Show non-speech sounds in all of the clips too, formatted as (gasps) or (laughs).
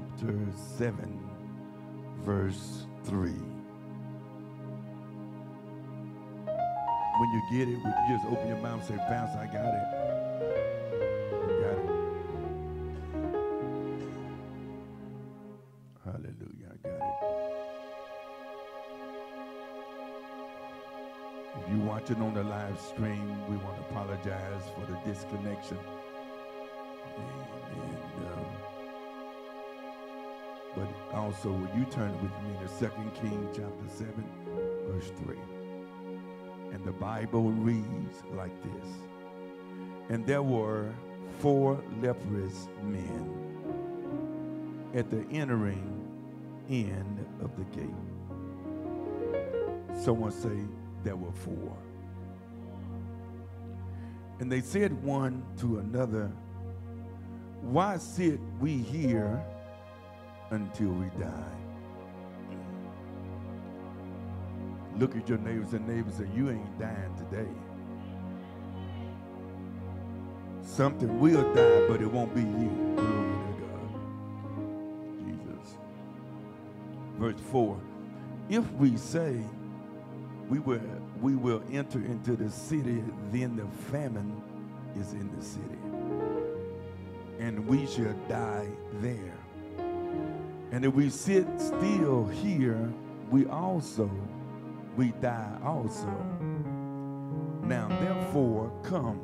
chapter 7, verse 3. When you get it, you just open your mouth and say, Pastor, I got it. I got it. Hallelujah, I got it. If you're watching on the live stream, we want to apologize for the disconnection. Also, will you turn with me to 2 Kings chapter 7, verse 3? And the Bible reads like this. And there were four leprous men at the entering end of the gate. Someone say, there were four. And they said one to another, Why sit we here until we die? Look at your neighbors and neighbors and You ain't dying today. Something will die, but it won't be you. Glory to God. Jesus. Verse 4 If we say we will, we will enter into the city, then the famine is in the city. And we shall die there. And if we sit still here, we also, we die also. Now therefore come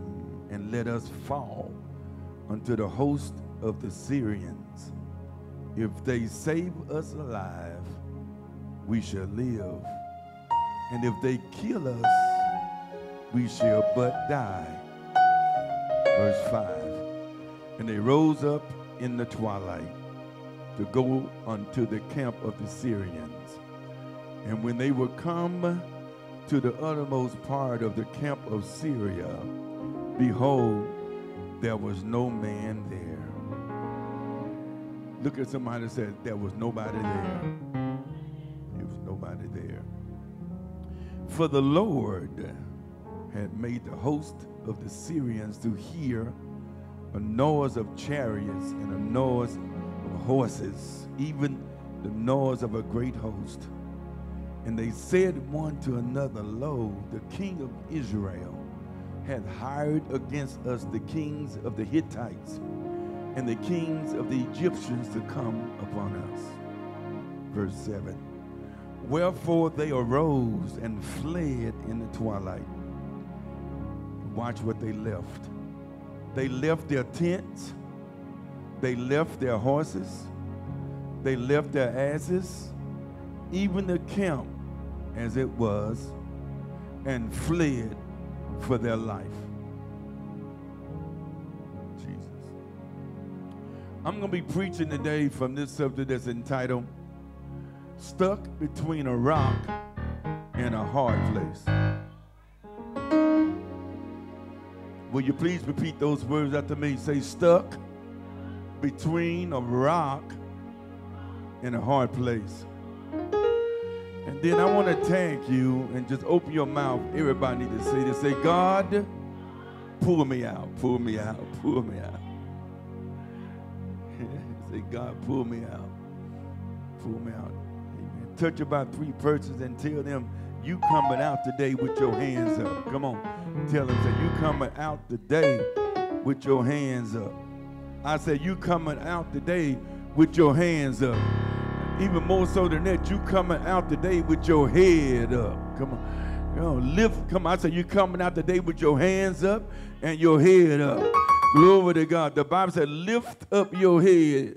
and let us fall unto the host of the Syrians. If they save us alive, we shall live. And if they kill us, we shall but die. Verse 5. And they rose up in the twilight to go unto the camp of the Syrians. And when they were come to the uttermost part of the camp of Syria, behold, there was no man there. Look at somebody that said, There was nobody there. There was nobody there. For the Lord had made the host of the Syrians to hear a noise of chariots and a noise horses, even the noise of a great host. And they said one to another, Lo, the king of Israel hath hired against us the kings of the Hittites and the kings of the Egyptians to come upon us. Verse 7. Wherefore they arose and fled in the twilight. Watch what they left. They left their tents, they left their horses, they left their asses, even the camp as it was, and fled for their life. Jesus. I'm going to be preaching today from this subject that's entitled Stuck Between a Rock and a Hard Place. Will you please repeat those words after me? Say, stuck between a rock and a hard place. And then I want to thank you and just open your mouth. Everybody need to say this. Say, God, pull me out, pull me out, pull me out. (laughs) say, God, pull me out, pull me out. Amen. Touch about three persons and tell them you coming out today with your hands up. Come on. Tell them, say, you coming out today with your hands up. I said, you coming out today with your hands up. Even more so than that, you coming out today with your head up. Come on. You know, lift, come on. I said, you coming out today with your hands up and your head up. Glory to God. The Bible said, lift up your head,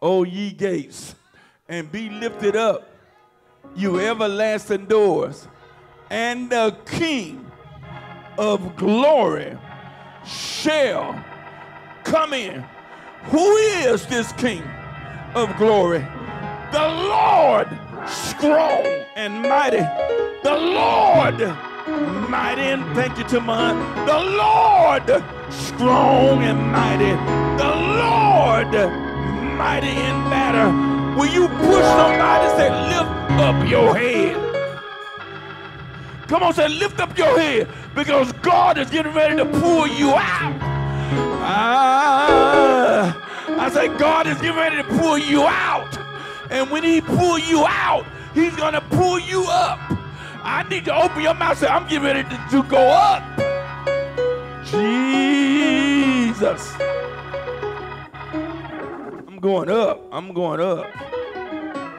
O ye gates, and be lifted up, you everlasting doors, and the King of glory shall come in. Who is this King of glory? The Lord strong and mighty. The Lord mighty and thank you to my the Lord strong and mighty. The Lord mighty in battle. Will you push somebody say lift up your head? Come on, say lift up your head because God is getting ready to pull you out. Ah, I said, God is getting ready to pull you out. And when he pull you out, he's going to pull you up. I need to open your mouth and say, I'm getting ready to, to go up. Jesus. I'm going up. I'm going up.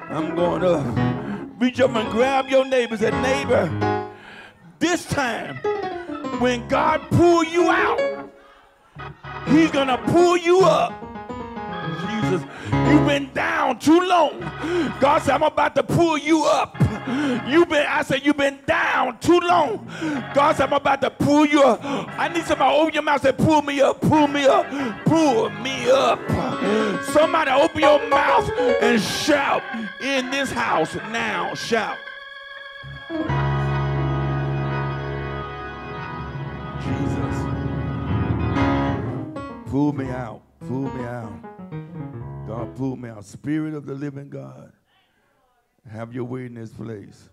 I'm going up. Reach up and grab your neighbor and say, neighbor, this time, when God pull you out, he's going to pull you up. Jesus. You've been down too long. God said, I'm about to pull you up. You've been, I said, you've been down too long. God said, I'm about to pull you up. I need somebody open your mouth and say, pull me up, pull me up, pull me up. Somebody open your mouth and shout in this house now. Shout. Jesus. Pull me out. Pull me out. God, pull me out. Spirit of the living God, have your way in this place.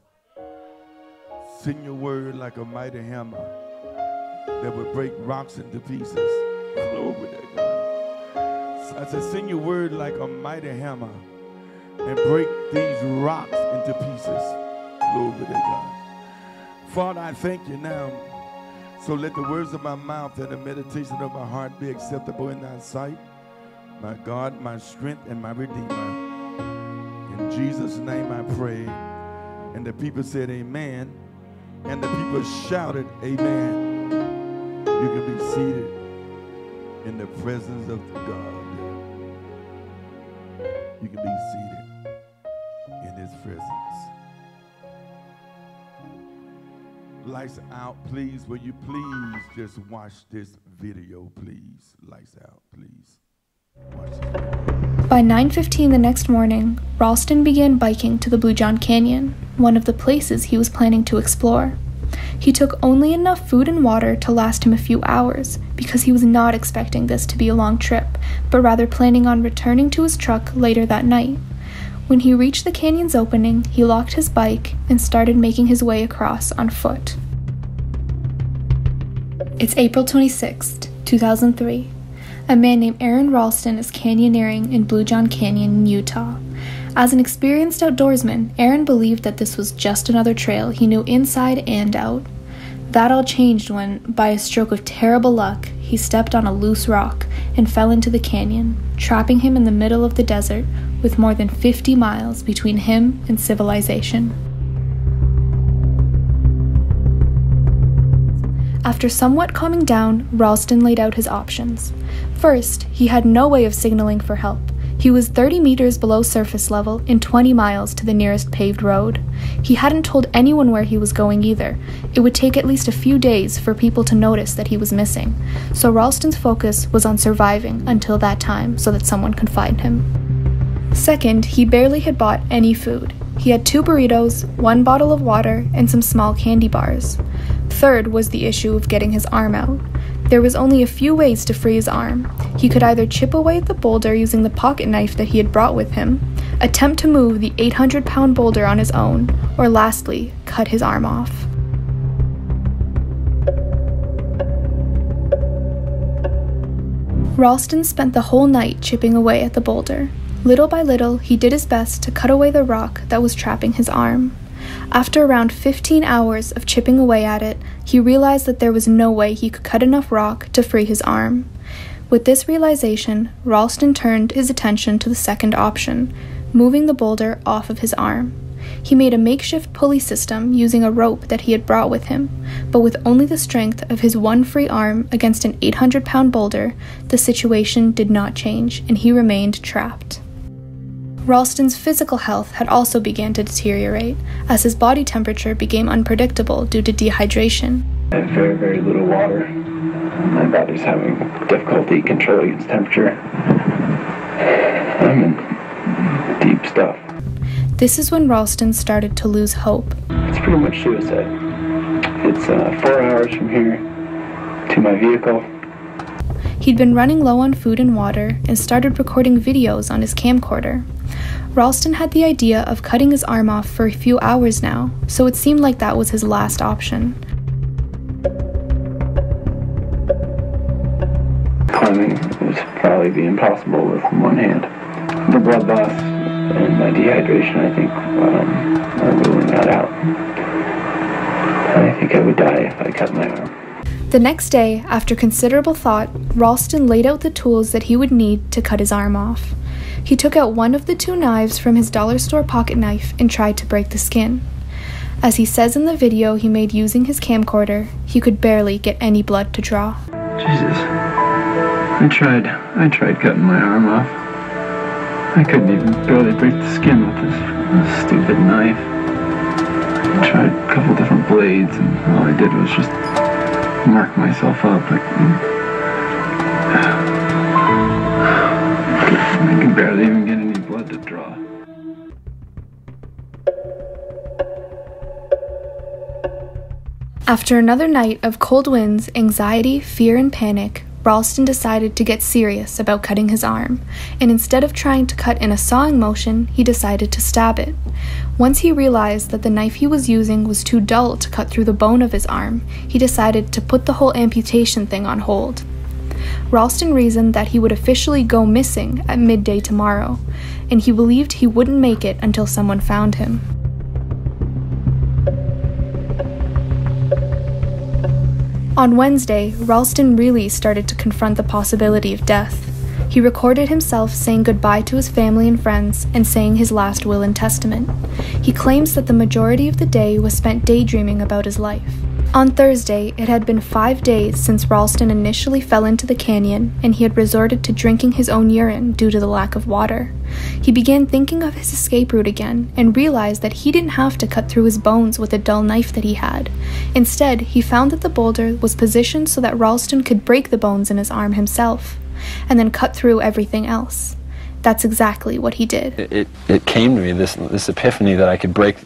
Send your word like a mighty hammer that would break rocks into pieces. Glory to God. I said, send your word like a mighty hammer and break these rocks into pieces. Glory to God. Father, I thank you now. So let the words of my mouth and the meditation of my heart be acceptable in thy sight my God, my strength, and my redeemer. In Jesus' name I pray. And the people said, Amen. And the people shouted, Amen. You can be seated in the presence of God. You can be seated in his presence. Lights out, please. Will you please just watch this video, please? Lights out, please. By 9:15 the next morning, Ralston began biking to the Blue John Canyon, one of the places he was planning to explore. He took only enough food and water to last him a few hours because he was not expecting this to be a long trip, but rather planning on returning to his truck later that night. When he reached the canyon's opening, he locked his bike and started making his way across on foot. It's April 26, 2003. A man named Aron Ralston is canyoneering in Blue John Canyon Utah. As an experienced outdoorsman, Aron believed that this was just another trail he knew inside and out. That all changed when, by a stroke of terrible luck, he stepped on a loose rock and fell into the canyon, trapping him in the middle of the desert with more than 50 miles between him and civilization. After somewhat calming down, Ralston laid out his options. First, he had no way of signaling for help. He was 30 meters below surface level and 20 miles to the nearest paved road. He hadn't told anyone where he was going either. It would take at least a few days for people to notice that he was missing, so Ralston's focus was on surviving until that time so that someone could find him. Second, he barely had bought any food. He had two burritos, one bottle of water, and some small candy bars. Third was the issue of getting his arm out. There was only a few ways to free his arm. He could either chip away at the boulder using the pocket knife that he had brought with him, attempt to move the 800 pound boulder on his own, or lastly, cut his arm off. Ralston spent the whole night chipping away at the boulder. Little by little, he did his best to cut away the rock that was trapping his arm. After around 15 hours of chipping away at it, he realized that there was no way he could cut enough rock to free his arm. With this realization, Ralston turned his attention to the second option, moving the boulder off of his arm. He made a makeshift pulley system using a rope that he had brought with him, but with only the strength of his one free arm against an 800 pound boulder, the situation did not change and he remained trapped. Ralston's physical health had also begun to deteriorate as his body temperature became unpredictable due to dehydration. I have very, very little water. My body's having difficulty controlling its temperature. I'm in deep stuff. This is when Ralston started to lose hope. It's pretty much suicide. It's uh, four hours from here to my vehicle. He'd been running low on food and water and started recording videos on his camcorder. Ralston had the idea of cutting his arm off for a few hours now, so it seemed like that was his last option. Climbing was probably be impossible with one hand. The blood loss and my dehydration, I think, um, are ruling that out. I think I would die if I cut my arm. The next day, after considerable thought, Ralston laid out the tools that he would need to cut his arm off. He took out one of the two knives from his dollar store pocket knife and tried to break the skin. As he says in the video he made using his camcorder, he could barely get any blood to draw. Jesus. I tried. I tried cutting my arm off. I couldn't even barely break the skin with this, this stupid knife. I tried a couple different blades, and all I did was just mark myself up. Like, mm. (sighs) I could barely even get any blood to draw. After another night of cold winds, anxiety, fear, and panic, Ralston decided to get serious about cutting his arm, and instead of trying to cut in a sawing motion, he decided to stab it. Once he realized that the knife he was using was too dull to cut through the bone of his arm, he decided to put the whole amputation thing on hold. Ralston reasoned that he would officially go missing at midday tomorrow, and he believed he wouldn't make it until someone found him. On Wednesday, Ralston really started to confront the possibility of death. He recorded himself saying goodbye to his family and friends and saying his last will and testament. He claims that the majority of the day was spent daydreaming about his life. On Thursday, it had been five days since Ralston initially fell into the canyon, and he had resorted to drinking his own urine due to the lack of water. He began thinking of his escape route again and realized that he didn't have to cut through his bones with a dull knife that he had. Instead, he found that the boulder was positioned so that Ralston could break the bones in his arm himself, and then cut through everything else. That's exactly what he did. It, it, it came to me, this, this epiphany that I could break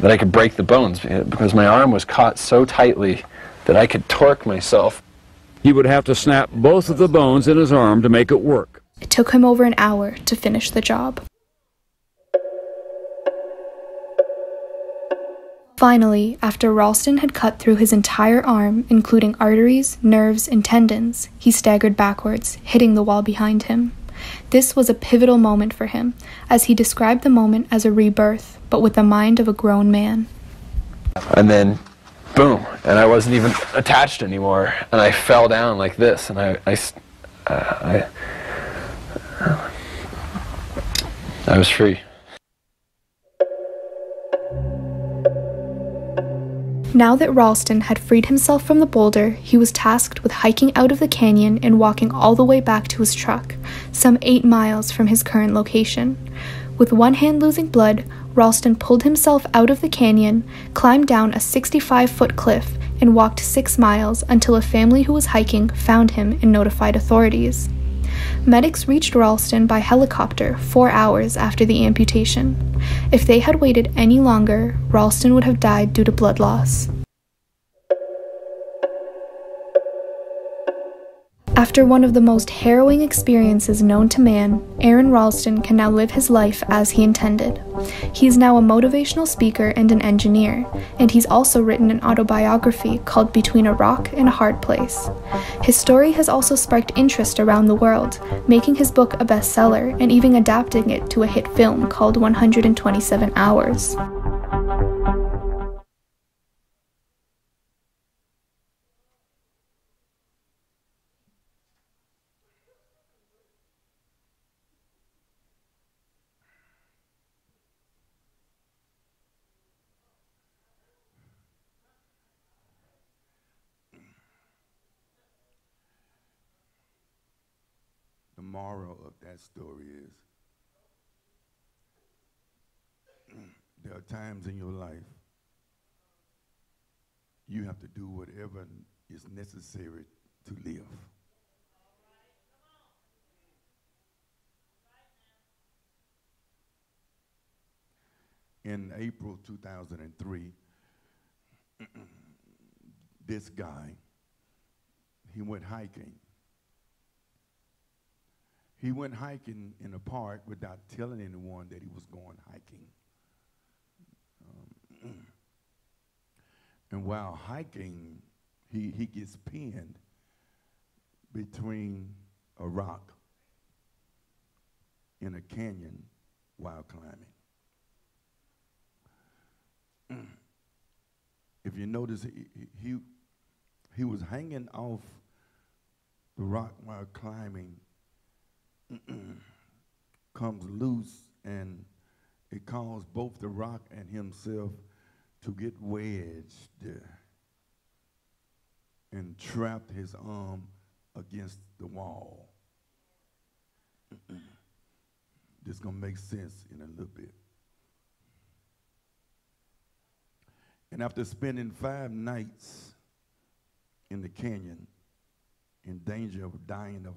that I could break the bones eh, because my arm was caught so tightly that I could torque myself. He would have to snap both of the bones in his arm to make it work. It took him over an hour to finish the job. Finally, after Ralston had cut through his entire arm, including arteries, nerves, and tendons, he staggered backwards, hitting the wall behind him. This was a pivotal moment for him, as he described the moment as a rebirth, but with the mind of a grown man. And then, boom, and I wasn't even attached anymore, and I fell down like this, and I, I, uh, I, I was free. Now that Ralston had freed himself from the boulder, he was tasked with hiking out of the canyon and walking all the way back to his truck, some eight miles from his current location. With one hand losing blood, Ralston pulled himself out of the canyon, climbed down a 65 foot cliff, and walked six miles until a family who was hiking found him and notified authorities. Medics reached Ralston by helicopter four hours after the amputation. If they had waited any longer, Ralston would have died due to blood loss. After one of the most harrowing experiences known to man, Aron Ralston can now live his life as he intended. He is now a motivational speaker and an engineer, and he's also written an autobiography called Between a Rock and a Hard Place. His story has also sparked interest around the world, making his book a bestseller and even adapting it to a hit film called 127 Hours. Moral of that story is (clears throat) there are times in your life you have to do whatever is necessary to live. In April 2003, (clears throat) this guy, he went hiking. He went hiking in a park without telling anyone that he was going hiking. Um, (clears throat) and while hiking, he, he gets pinned between a rock in a canyon while climbing. (clears throat) If you notice, he, he, he was hanging off the rock while climbing, (clears throat) comes loose, and it caused both the rock and himself to get wedged and trapped his arm against the wall. (clears throat) this going to make sense in a little bit. And after spending five nights in the canyon, in danger of dying of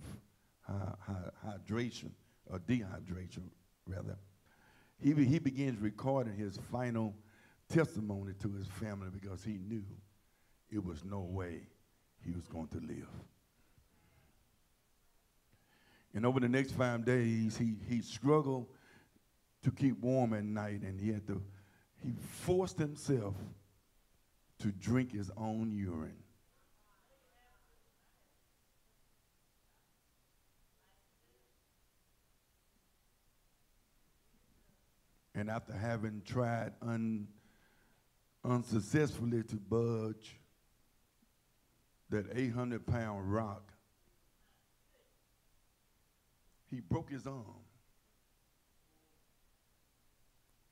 hydration, or dehydration, rather, he, he begins recording his final testimony to his family because he knew it was no way he was going to live. And over the next five days, he, he struggled to keep warm at night, and he had to, he forced himself to drink his own urine. And after having tried un, unsuccessfully to budge that 800 pound rock, he broke his arm.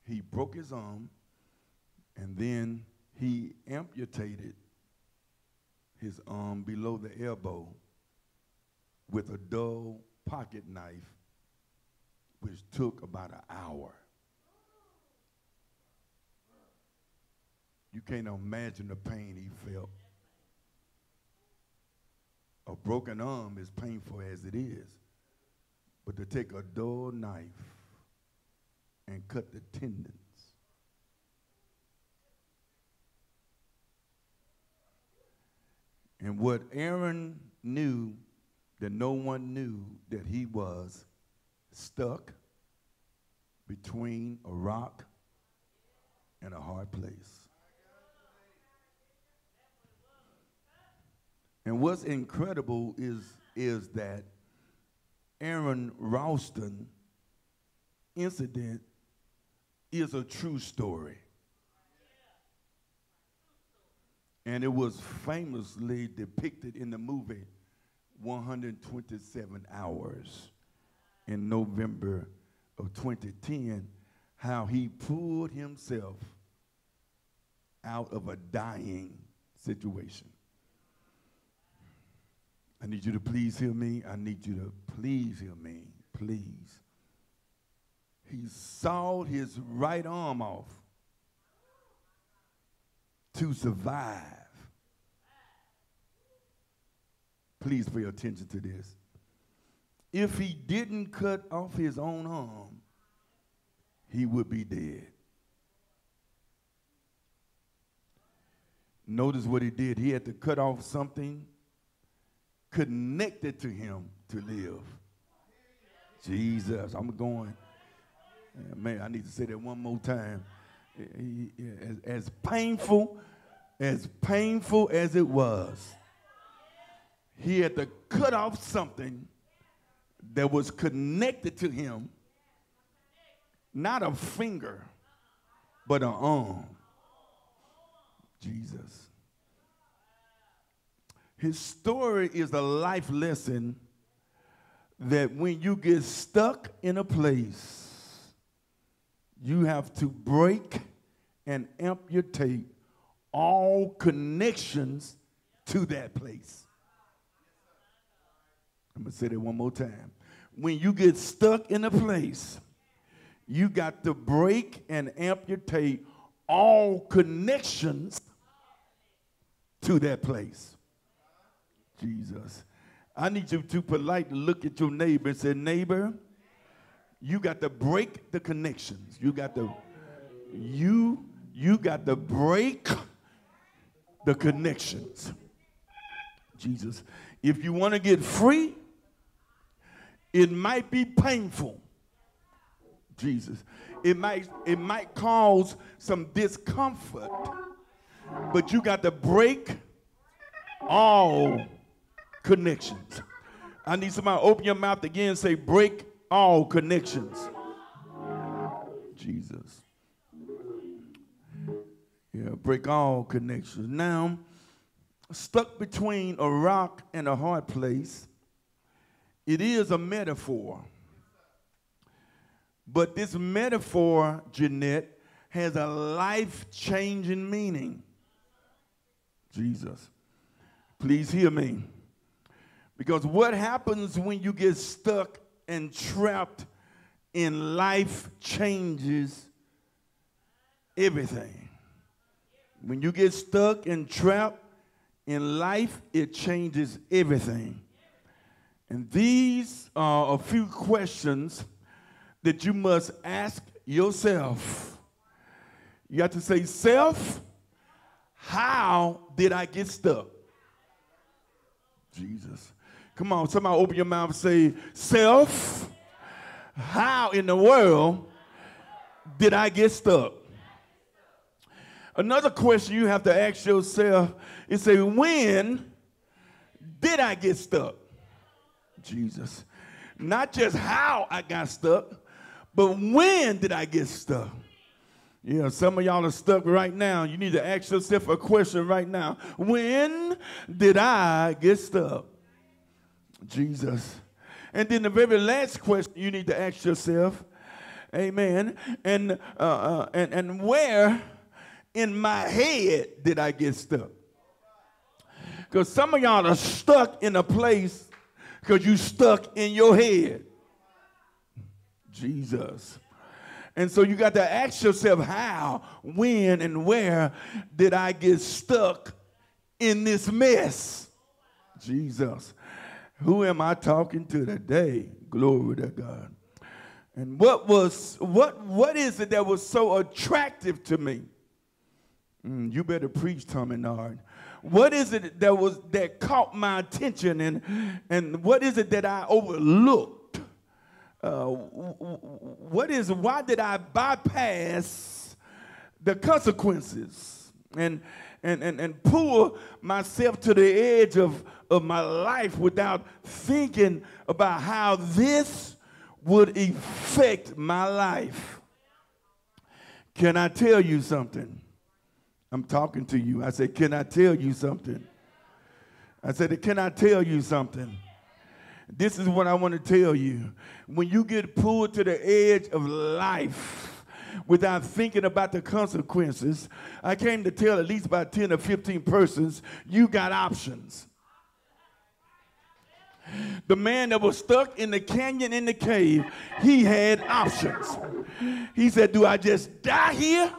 He broke his arm, and then he amputated his arm below the elbow with a dull pocket knife, which took about an hour. You can't imagine the pain he felt. A broken arm is painful as it is, but to take a dull knife and cut the tendons And what Aron knew that no one knew that he was stuck between a rock and a hard place. And what's incredible is, is that Aron Ralston incident is a true story. And it was famously depicted in the movie 127 Hours in November of 2010 how he pulled himself out of a dying situation. I need you to please hear me. I need you to please hear me. Please. He sawed his right arm off to survive. Please pay attention to this. If he didn't cut off his own arm, he would be dead. Notice what he did. He had to cut off something connected to him to live. Jesus, I'm going. Man, I need to say that one more time. As, as painful, as painful as it was, he had to cut off something that was connected to him, not a finger, but an arm. Jesus. His story is a life lesson that when you get stuck in a place, you have to break and amputate all connections to that place. I'm going to say that one more time. When you get stuck in a place, you got to break and amputate all connections to that place. Jesus. I need you to politely look at your neighbor and say, neighbor, you got to break the connections. You got to, you, you got to break the connections. Jesus. If you want to get free, it might be painful. Jesus. It might, it might cause some discomfort, but you got to break all connections. I need somebody open your mouth again say, break all connections. Jesus. Yeah, break all connections. Now, stuck between a rock and a hard place, it is a metaphor. But this metaphor, Jeanette, has a life changing meaning. Jesus. Please hear me. Because what happens when you get stuck and trapped in life changes everything. When you get stuck and trapped in life, it changes everything. And these are a few questions that you must ask yourself. You have to say, Self, how did I get stuck? Jesus. Come on, somebody open your mouth and say, Self, how in the world did I get stuck? Another question you have to ask yourself is say, when did I get stuck? Jesus. Not just how I got stuck, but when did I get stuck? Yeah, some of y'all are stuck right now. You need to ask yourself a question right now. When did I get stuck? Jesus. And then the very last question you need to ask yourself, amen, and, uh, uh, and, and where in my head did I get stuck? Because some of y'all are stuck in a place because you stuck in your head. Jesus. And so you got to ask yourself how, when, and where did I get stuck in this mess? Jesus. Who am I talking to today? Glory to God. And what was what what is it that was so attractive to me? Mm, you better preach, Tommy Nard. What is it that was that caught my attention and and what is it that I overlooked? Uh, what is why did I bypass the consequences and and and, and pull myself to the edge of of my life without thinking about how this would affect my life. Can I tell you something? I'm talking to you. I said, Can I tell you something? I said, Can I tell you something? This is what I want to tell you. When you get pulled to the edge of life without thinking about the consequences, I came to tell at least about 10 or 15 persons you got options. The man that was stuck in the canyon in the cave, he had options. He said, Do I just die here?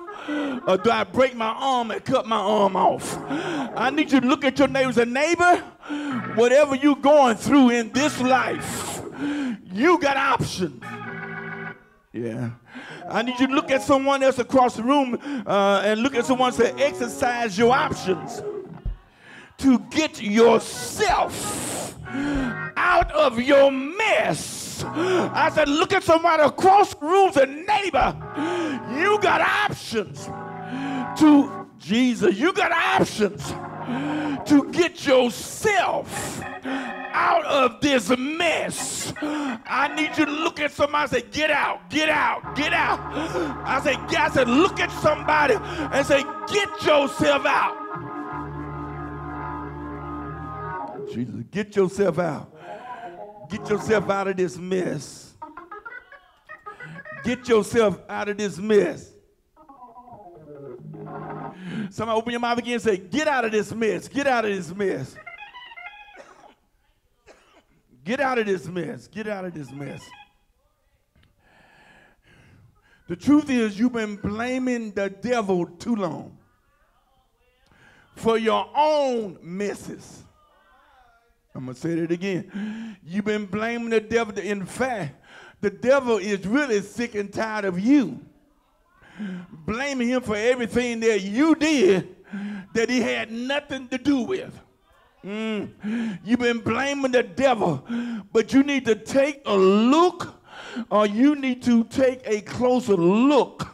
Or do I break my arm and cut my arm off? I need you to look at your neighbors and neighbor, whatever you're going through in this life, you got options. Yeah. I need you to look at someone else across the room uh, and look at someone and say, exercise your options to get yourself out of your mess. I said, look at somebody across the room and neighbor, you got options to Jesus. You got options to get yourself out of this mess. I need you to look at somebody and say, get out, get out, get out. I said, I said, look at somebody and say, get yourself out. Jesus, get yourself out. Get yourself out of this mess. Get yourself out of this mess. Somebody open your mouth again and say, Get out of this mess. Get out of this mess. Get out of this mess. Get out of this mess. The truth is, you've been blaming the devil too long for your own messes. I'm going to say that again. You've been blaming the devil. In fact, the devil is really sick and tired of you. Blaming him for everything that you did that he had nothing to do with. Mm. You've been blaming the devil, but you need to take a look or you need to take a closer look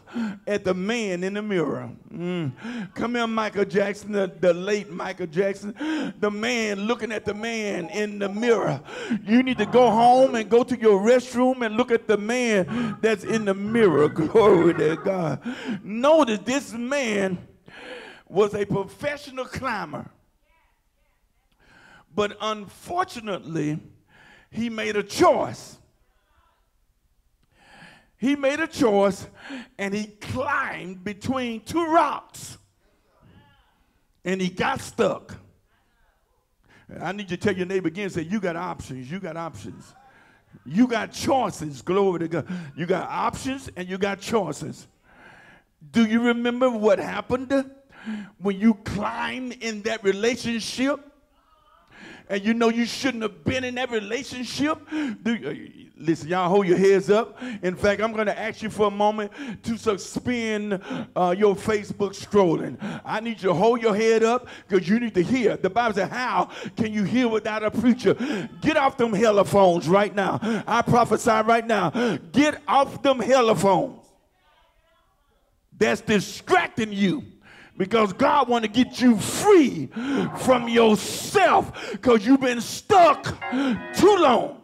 at the man in the mirror. Mm. Come here, Michael Jackson, the, the late Michael Jackson, the man looking at the man in the mirror. You need to go home and go to your restroom and look at the man that's in the mirror. (laughs) Glory to God. Notice this man was a professional climber. But unfortunately, he made a choice. He made a choice and he climbed between two rocks and he got stuck. I need you to tell your neighbor again, say, You got options, you got options. You got choices, glory to God. You got options and you got choices. Do you remember what happened when you climbed in that relationship? And you know you shouldn't have been in that relationship. Do, listen, y'all hold your heads up. In fact, I'm going to ask you for a moment to suspend uh, your Facebook scrolling. I need you to hold your head up because you need to hear. The Bible says, How can you hear without a preacher? Get off them helophones right now. I prophesy right now. Get off them helophones that's distracting you because God want to get you free from yourself because you've been stuck too long.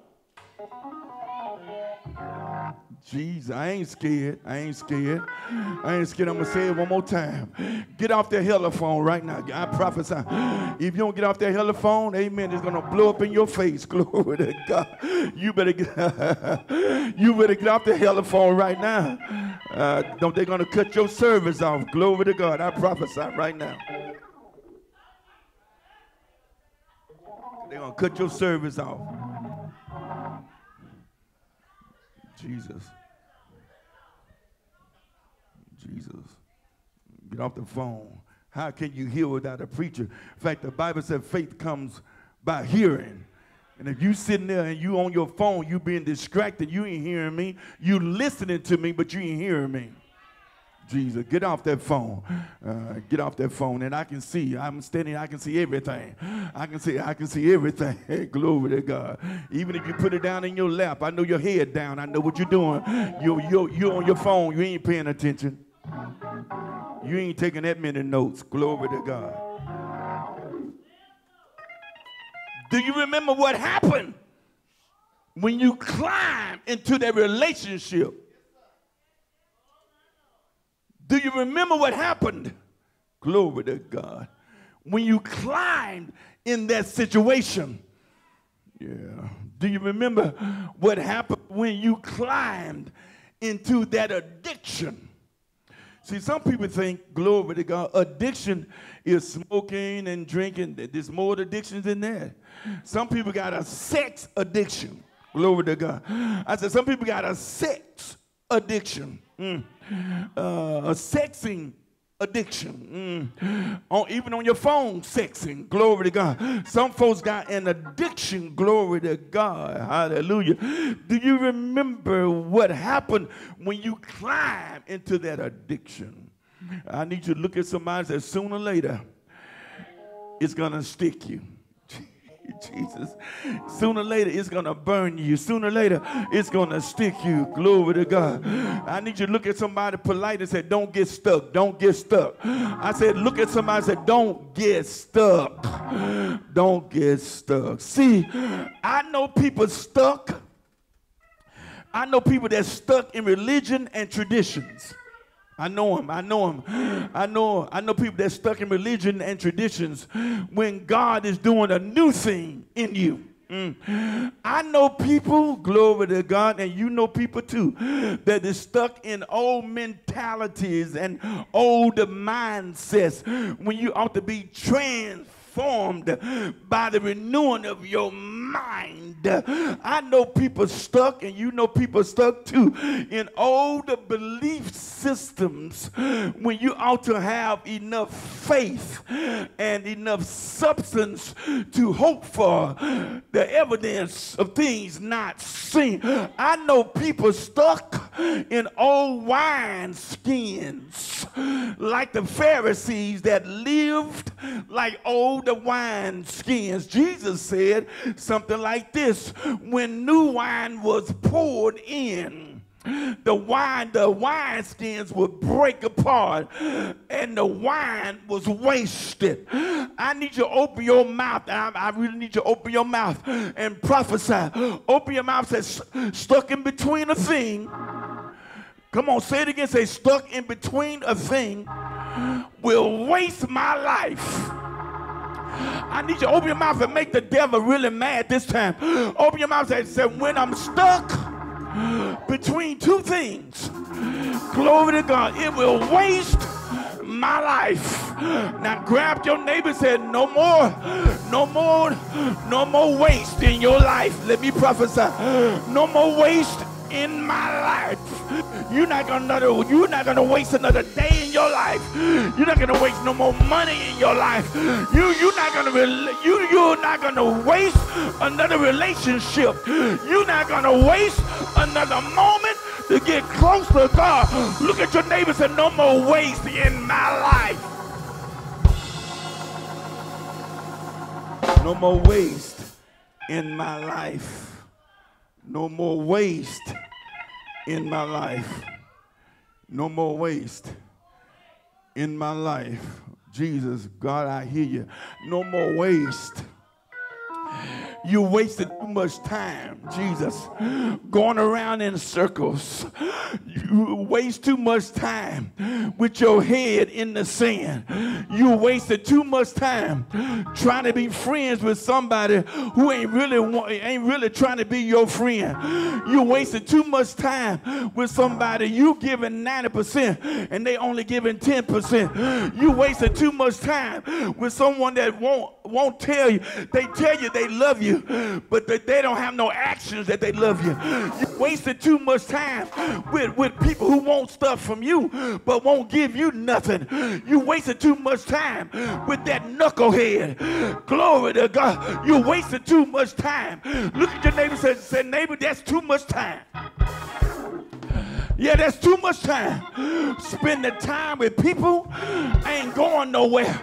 Jeez, I ain't scared. I ain't scared. I ain't scared. I'm going to say it one more time. Get off that telephone right now. I prophesy. If you don't get off that telephone, amen, it's going to blow up in your face. (laughs) Glory to God. You better get, (laughs) you better get off the telephone right now. Uh, don't they going to cut your service off. Glory to God. I prophesy right now. They're going to cut your service off. Jesus. Jesus. Get off the phone. How can you hear without a preacher? In fact, the Bible said faith comes by hearing. And if you sitting there and you on your phone, you being distracted, you ain't hearing me. You listening to me, but you ain't hearing me. Jesus, get off that phone. Uh, get off that phone, and I can see. I'm standing. I can see everything. I can see. I can see everything. (laughs) Glory to God. Even if you put it down in your lap, I know your head down. I know what you're doing. You you you on your phone. You ain't paying attention. You ain't taking that many notes. Glory to God. Do you remember what happened when you climb into that relationship? Do you remember what happened? Glory to God. When you climbed in that situation. Yeah. Do you remember what happened when you climbed into that addiction? See, some people think, glory to God, addiction is smoking and drinking. There's more addictions than that. Some people got a sex addiction. Glory to God. I said, some people got a sex addiction. Mm. Uh, a sexing addiction. Mm. On, even on your phone, sexing. Glory to God. Some folks got an addiction. Glory to God. Hallelujah. Do you remember what happened when you climb into that addiction? I need you to look at somebody say, sooner or later, it's going to stick you. Jesus. Sooner or later, it's going to burn you. Sooner or later, it's going to stick you. Glory to God. I need you to look at somebody polite and say, Don't get stuck. Don't get stuck. I said, Look at somebody and say, Don't get stuck. Don't get stuck. See, I know people stuck. I know people that stuck in religion and traditions. I know him. I know him. I know. I know people that stuck in religion and traditions when God is doing a new thing in you. Mm. I know people, glory to God, and you know people too, that is stuck in old mentalities and old mindsets when you ought to be transformed by the renewing of your mind. I know people stuck, and you know people stuck too, in old belief systems when you ought to have enough faith and enough substance to hope for the evidence of things not seen. I know people stuck in old wine skins like the Pharisees that lived like old wine skins. Jesus said something like this when new wine was poured in the wine, the wine skins would break apart and the wine was wasted. I need you to open your mouth. I, I really need you to open your mouth and prophesy. Open your mouth, say, stuck in between a thing. Come on, say it again. Say, stuck in between a thing will waste my life. I need you to open your mouth and make the devil really mad this time. Open your mouth and say, when I'm stuck (gasps) between two things, glory to God, it will waste my life. Now grab your neighbor and say, no more, no more, no more waste in your life. Let me prophesy. No more waste in my life. You're not gonna you're not gonna waste another day in your life. You're not gonna waste no more money in your life. You you're not gonna you you're not gonna waste another relationship. You're not gonna waste another moment to get close to God. Look at your neighbor and no more waste in my life. No more waste in my life. No more waste in my life. No more waste in my life. Jesus, God, I hear you. No more waste. You wasted too much time, Jesus, going around in circles. You waste too much time with your head in the sand. You wasted too much time trying to be friends with somebody who ain't really ain't really trying to be your friend. You wasted too much time with somebody you giving 90% and they only giving 10%. You wasted too much time with someone that won't won't tell you. They tell you they love you but they, they don't have no actions that they love you. You wasted too much time with, with people who want stuff from you, but won't give you nothing. You wasted too much time with that knucklehead. Glory to God. You wasted too much time. Look at your neighbor and say neighbor, that's too much time. Yeah, that's too much time. Spending time with people ain't going nowhere.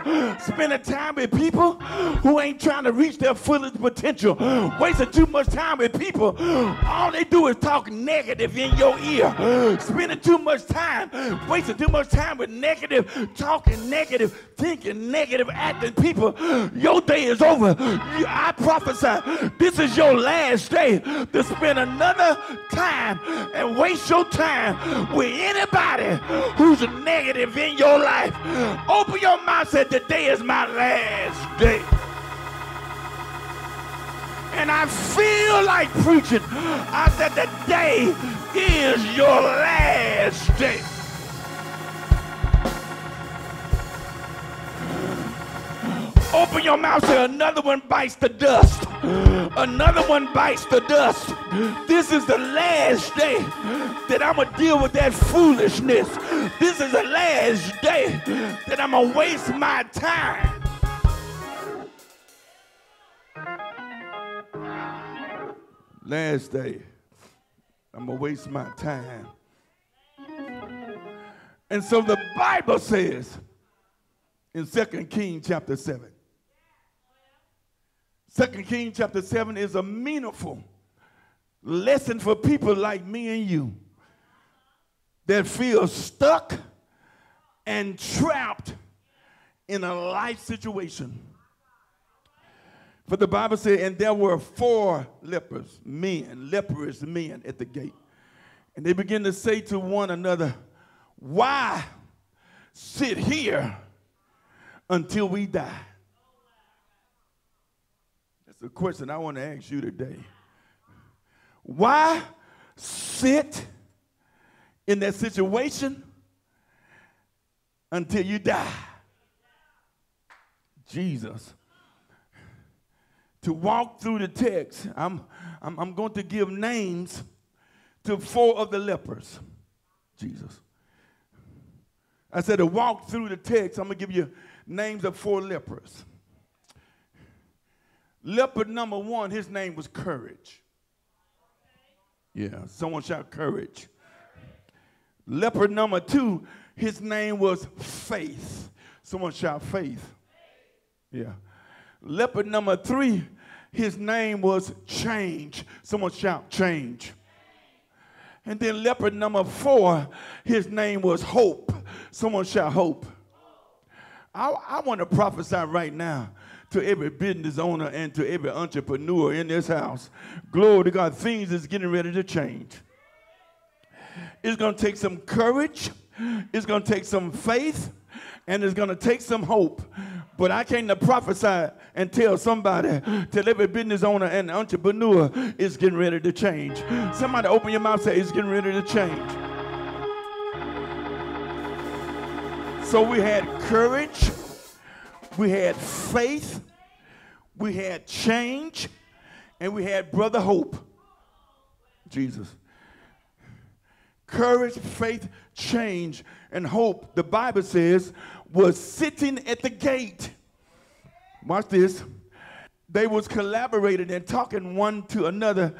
Spending time with people who ain't trying to reach their fullest potential. Wasting too much time with people. All they do is talk negative in your ear. Spending too much time, wasting too much time with negative, talking negative, thinking negative, acting people. Your day is over. I prophesy this is your last day to spend another time and waste your time time with anybody who's negative in your life. Open your mouth say, Today is my last day. And I feel like preaching. I said, Today is your last day. Open your mouth, say another one bites the dust. Another one bites the dust. This is the last day that I'm going to deal with that foolishness. This is the last day that I'm going to waste my time. Last day, I'm going to waste my time. And so the Bible says in 2 Kings chapter 7 Second Kings chapter 7 is a meaningful lesson for people like me and you that feel stuck and trapped in a life situation. For the Bible said, and there were four lepers, men, leprous men at the gate. And they began to say to one another, Why sit here until we die? The question I want to ask you today. Why sit in that situation until you die? Jesus. To walk through the text, I'm, I'm, I'm going to give names to four of the lepers. Jesus. I said to walk through the text, I'm going to give you names of four lepers. Leper number one, his name was Courage. Yeah, someone shout courage. Leper number two, his name was Faith. Someone shout faith. Yeah. Leper number three, his name was Change. Someone shout change. And then leper number four, his name was Hope. Someone shout Hope. I, I want to prophesy right now to every business owner and to every entrepreneur in this house. Glory to God, things is getting ready to change. It's going to take some courage, it's going to take some faith, and it's going to take some hope. But I came to prophesy and tell somebody, tell every business owner and entrepreneur is getting ready to change. Somebody open your mouth say it's getting ready to change. So we had courage, we had faith, we had change, and we had brother hope. Jesus. Courage, faith, change, and hope, the Bible says, was sitting at the gate. Watch this. They was collaborating and talking one to another,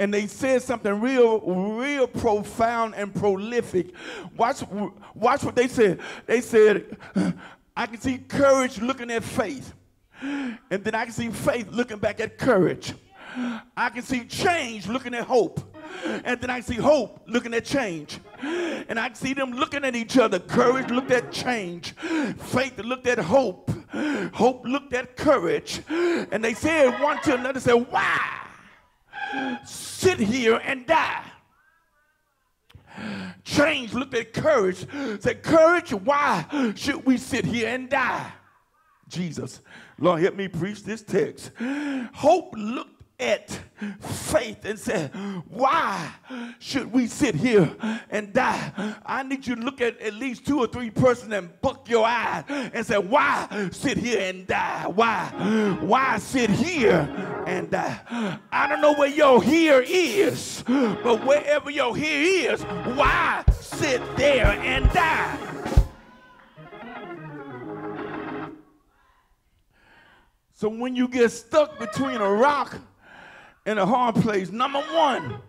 and they said something real, real profound and prolific. Watch, watch what they said. They said, "I can see courage looking at faith, and then I can see faith looking back at courage. I can see change looking at hope." And then I see hope looking at change. And I see them looking at each other. Courage looked at change. Faith looked at hope. Hope looked at courage. And they said one to another, said, Why sit here and die? Change looked at courage, said, Courage, why should we sit here and die? Jesus, Lord, help me preach this text. Hope looked at faith and said, Why should we sit here and die? I need you to look at at least two or three persons and buck your eyes and say, Why sit here and die? Why? Why sit here and die? I don't know where your here is, but wherever your here is, why sit there and die? So when you get stuck between a rock in a hard place, number one,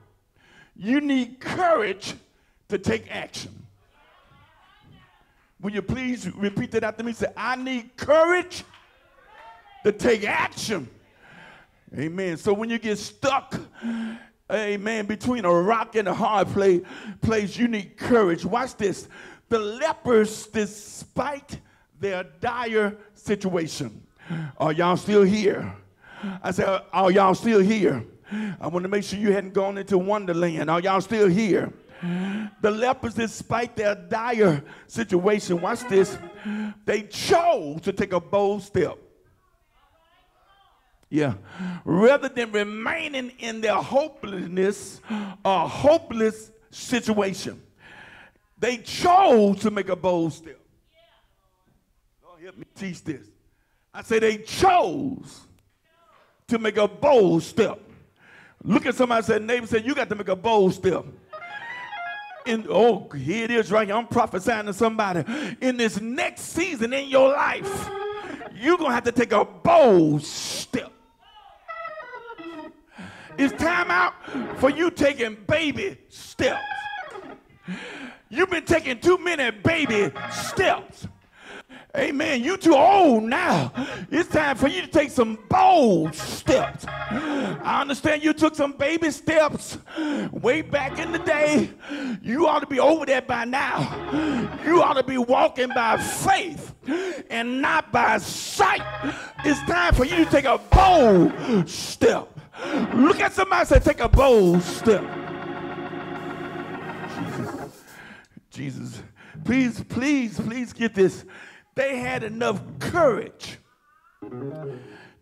you need courage to take action. Will you please repeat that after me? Say, I need courage to take action. Amen. So when you get stuck, amen, between a rock and a hard place, place, you need courage. Watch this. The lepers, despite their dire situation, are y'all still here? I said, Are y'all still here? I want to make sure you hadn't gone into Wonderland. Are y'all still here? The lepers, despite their dire situation, watch this, they chose to take a bold step. Yeah. Rather than remaining in their hopelessness or hopeless situation, they chose to make a bold step. Lord, help me teach this. I say they chose to make a bold step. Look at somebody said, neighbor said, you got to make a bold step. In, oh, here it is right here. I'm prophesying to somebody. In this next season in your life, you're going to have to take a bold step. It's time out for you taking baby steps. You've been taking too many baby steps. Amen. You too old now. It's time for you to take some bold steps. I understand you took some baby steps way back in the day. You ought to be over there by now. You ought to be walking by faith and not by sight. It's time for you to take a bold step. Look at somebody say, take a bold step. Jesus. Jesus. Please, please, please get this they had enough courage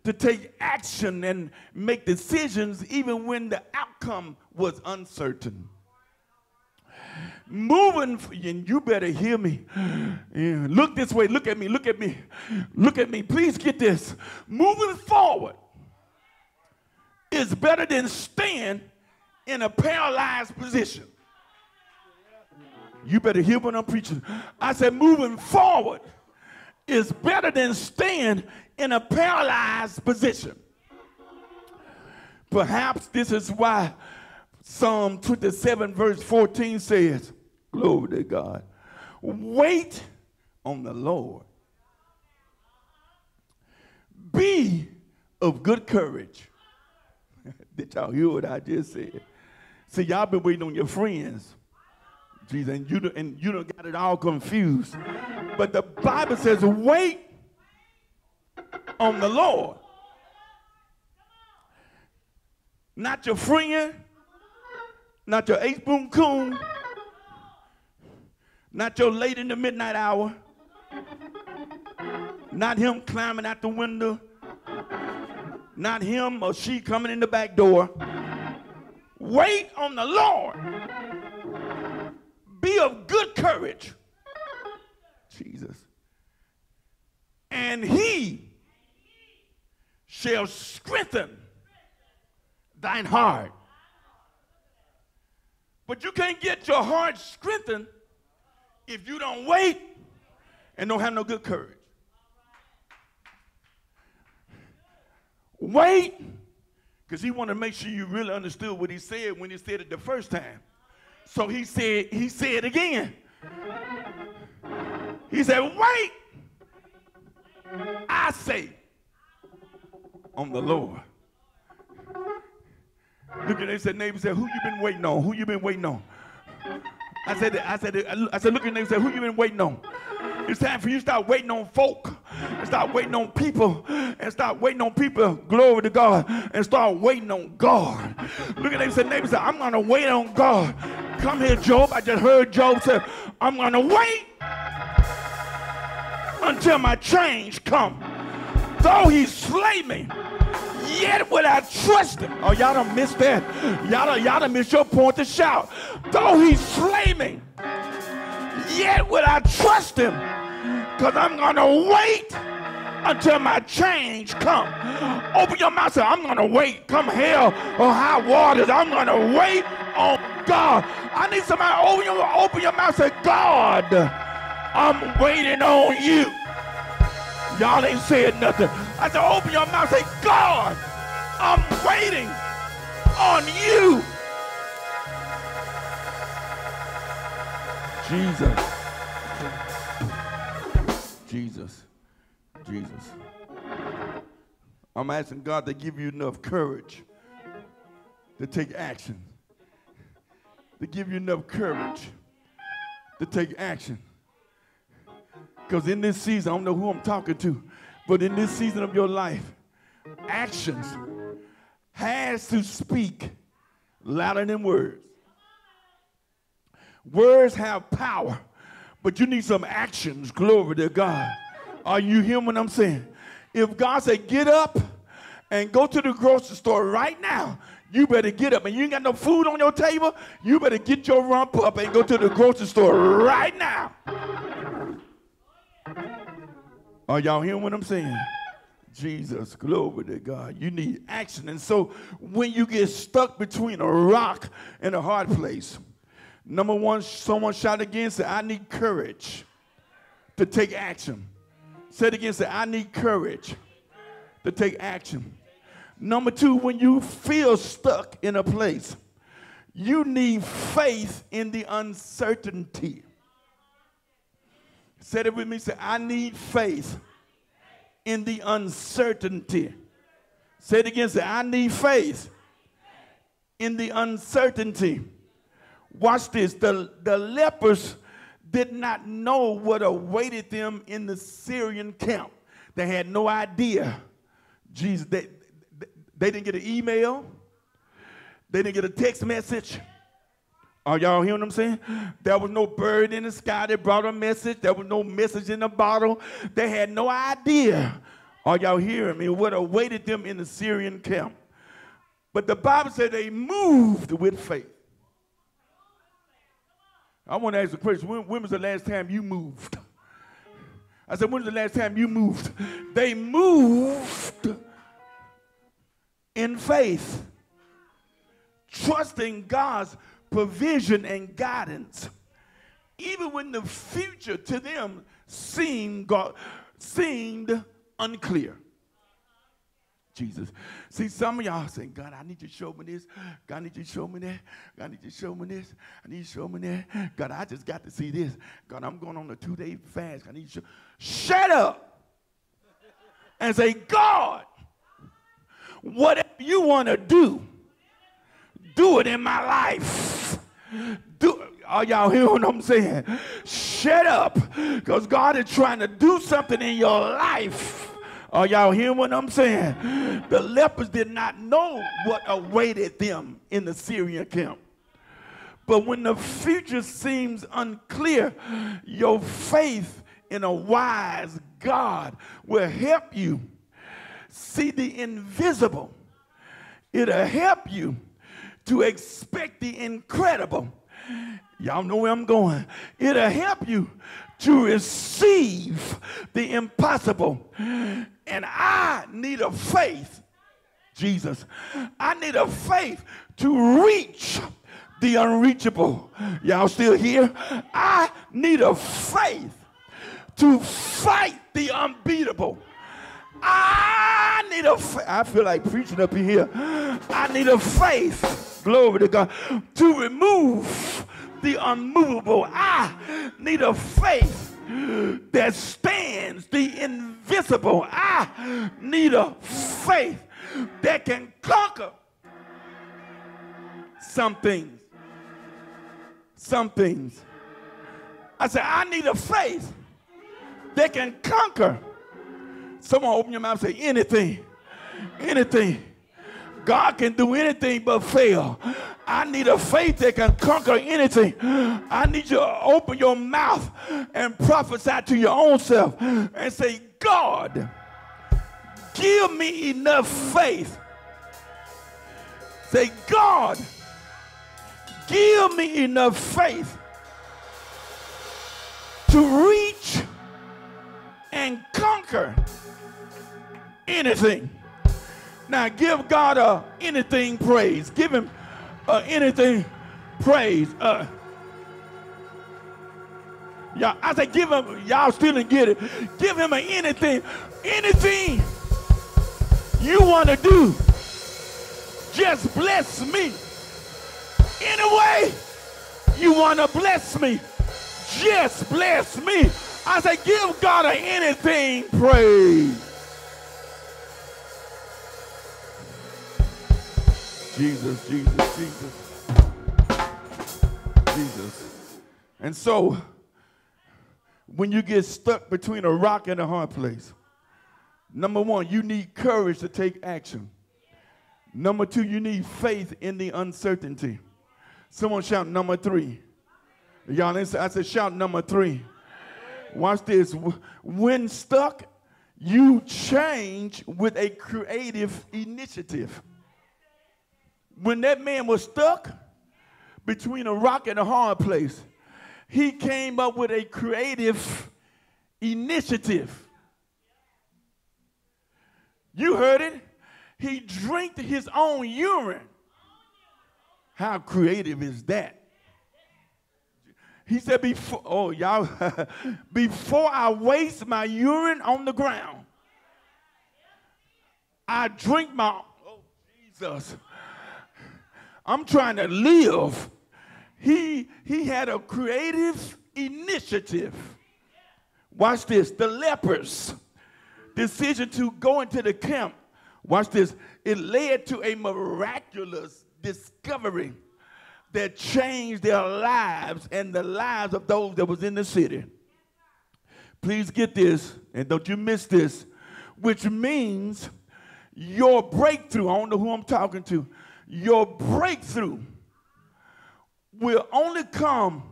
to take action and make decisions even when the outcome was uncertain. Moving, and you better hear me. Yeah, look this way, look at me, look at me, look at me. Please get this. Moving forward is better than staying in a paralyzed position. You better hear what I'm preaching. I said, moving forward is better than staying in a paralyzed position. Perhaps this is why Psalm 27, verse 14 says, Glory to God. Wait on the Lord. Be of good courage. (laughs) Did y'all hear what I just said? See, y'all been waiting on your friends. Jesus, and you, and you don't got it all confused. But the Bible says, wait on the Lord. Not your friend, not your eight spoon coon, not your late in the midnight hour, not him climbing out the window, not him or she coming in the back door. Wait on the Lord. Of good courage. Jesus. And he shall strengthen thine heart. But you can't get your heart strengthened if you don't wait and don't have no good courage. Wait, because he wanted to make sure you really understood what he said when he said it the first time. So he said, he said again. He said, wait, I say, on the Lord. Look at they said, neighbor said, who you been waiting on? Who you been waiting on? I said, I said, I said, look at neighbor said, who you been waiting on? It's time for you to start waiting on folk and start waiting on people and start waiting on people. Glory to God and start waiting on God. Look at neighbor said, neighbor said, I'm gonna wait on God. Come here, Job. I just heard Job say, I'm gonna wait until my change come. Though he slay me, yet will I trust him. Oh, y'all don't miss that. Y'all don't, y'all don't miss your point to shout. Though he slay me, yet will I trust him. Because I'm going to wait until my change come. Open your mouth say, I'm going to wait. Come hell or high waters. I'm going to wait on God. I need somebody open your, open your mouth say, God, I'm waiting on you. Y'all ain't saying nothing. I said, open your mouth say, God, I'm waiting on you. Jesus. Jesus. Jesus. I'm asking God to give you enough courage to take action. To give you enough courage to take action. Because in this season, I don't know who I'm talking to, but in this season of your life, actions has to speak louder than words. Words have power, but you need some actions. Glory to God. Are you hearing what I'm saying? If God said, get up and go to the grocery store right now, you better get up. And you ain't got no food on your table, you better get your rump up and go to the grocery store right now. Are y'all hearing what I'm saying? Jesus, glory to God. You need action. And so when you get stuck between a rock and a hard place, number one, someone shout again, say, I need courage to take action. Say it again, say, I need courage to take action. Number two, when you feel stuck in a place, you need faith in the uncertainty. Say it with me. Say, I need faith in the uncertainty. Say it again. Say, I need faith in the uncertainty. Watch this. The, the lepers did not know what awaited them in the Syrian camp. They had no idea. Jesus, they, they didn't get an email. They didn't get a text message. Are y'all hearing what I'm saying? There was no bird in the sky that brought a message. There was no message in the bottle. They had no idea. Are y'all hearing me? What awaited them in the Syrian camp. But the Bible said they moved with faith. I want to ask a question. When, when was the last time you moved? I said, when was the last time you moved? They moved in faith, trusting God's provision and guidance. Even when the future to them seemed, God, seemed unclear. Jesus. See, some of y'all saying, God, I need you to show me this. God, I need you to show me that. God, I need you to show me this. I need you to show me that. God, I just got to see this. God, I'm going on a two-day fast. I need you to. Shut up and say, God, whatever you want to do, do it in my life. Do, are y'all hearing what I'm saying? Shut up, because God is trying to do something in your life. Are y'all hearing what I'm saying? The lepers did not know what awaited them in the Syrian camp. But when the future seems unclear, your faith in a wise God will help you see the invisible. It'll help you to expect the incredible. Y'all know where I'm going. It'll help you to receive the impossible. And I need a faith, Jesus, I need a faith to reach the unreachable. Y'all still here? I need a faith to fight the unbeatable. I need a I feel like preaching up in here. I need a faith, glory to God, to remove the unmovable. I need a faith that stands the invisible. I need a faith that can conquer some things. Some things. I said, I need a faith that can conquer Someone open your mouth and say anything. Anything. God can do anything but fail. I need a faith that can conquer anything. I need you to open your mouth and prophesy to your own self and say, God, give me enough faith. Say, God, give me enough faith to reach and conquer anything. Now give God a anything praise. Give him a anything praise. Uh, y'all, I say give him, y'all still didn't get it. Give him anything, anything you want to do. Just bless me. Anyway, you want to bless me. Just bless me. I say give God anything praise. Jesus, Jesus, Jesus. Jesus. And so, when you get stuck between a rock and a hard place, number one, you need courage to take action. Number two, you need faith in the uncertainty. Someone shout number three. Y'all, I said shout number three. Watch this. When stuck, you change with a creative initiative when that man was stuck between a rock and a hard place, he came up with a creative initiative. You heard it. He drank his own urine. How creative is that? He said, before, oh, y'all, (laughs) before I waste my urine on the ground, I drink my, oh, Jesus. I'm trying to live. He, he had a creative initiative. Watch this. The lepers' decision to go into the camp, watch this, it led to a miraculous discovery that changed their lives and the lives of those that was in the city. Please get this, and don't you miss this, which means your breakthrough, I don't know who I'm talking to, your breakthrough will only come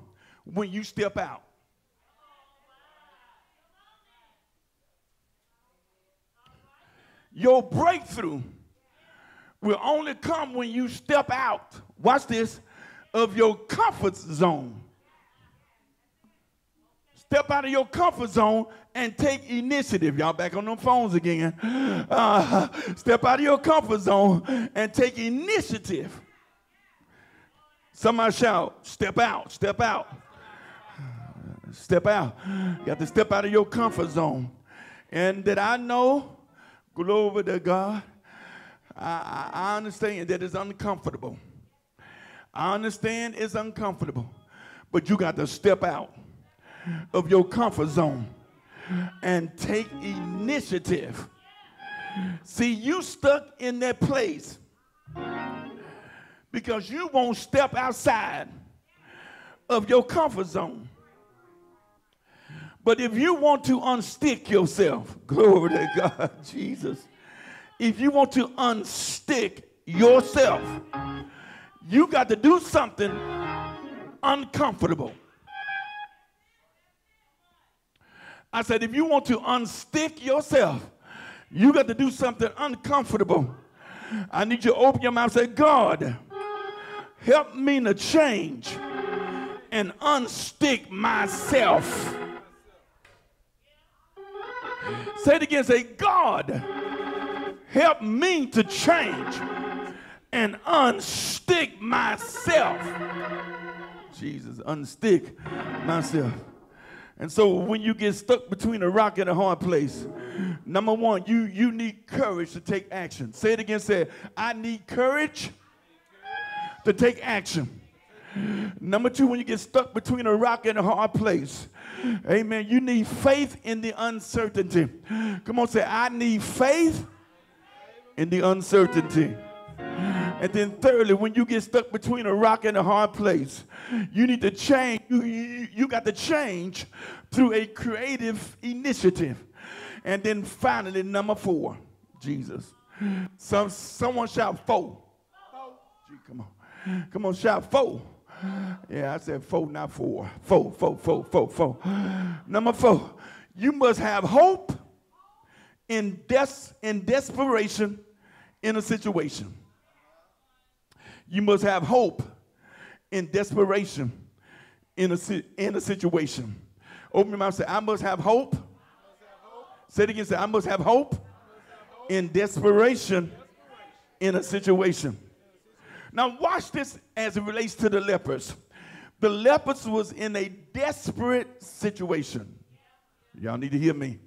when you step out. Your breakthrough will only come when you step out, watch this, of your comfort zone. Step out of your comfort zone and take initiative. Y'all back on them phones again. Uh, step out of your comfort zone and take initiative. Somebody shout, step out, step out. Step out. You have to step out of your comfort zone. And that I know, glory to God, I, I understand that it's uncomfortable. I understand it's uncomfortable. But you got to step out of your comfort zone and take initiative. See, you stuck in that place because you won't step outside of your comfort zone. But if you want to unstick yourself, (laughs) glory to God, Jesus. If you want to unstick yourself, you got to do something uncomfortable. I said, if you want to unstick yourself, you got to do something uncomfortable. I need you to open your mouth and say, God, help me to change and unstick myself. Say it again. Say, God, help me to change and unstick myself. Jesus, unstick myself. And so when you get stuck between a rock and a hard place, number one, you, you need courage to take action. Say it again, say, I need courage to take action. Number two, when you get stuck between a rock and a hard place, amen, you need faith in the uncertainty. Come on, say, I need faith in the uncertainty. And then thirdly, when you get stuck between a rock and a hard place, you need to change. You, you, you got to change through a creative initiative. And then finally, number four, Jesus. Some, someone shout four. Gee, come on. Come on, shout four. Yeah, I said four, not four. Four, four, four, four, four. Number four, you must have hope in, des- in desperation in a situation. You must have hope in desperation in a, in a situation. Open your mouth and say, I must have hope. Say it again, say, I must have hope in desperation in a situation. Now watch this as it relates to the lepers. The lepers was in a desperate situation. Y'all need to hear me.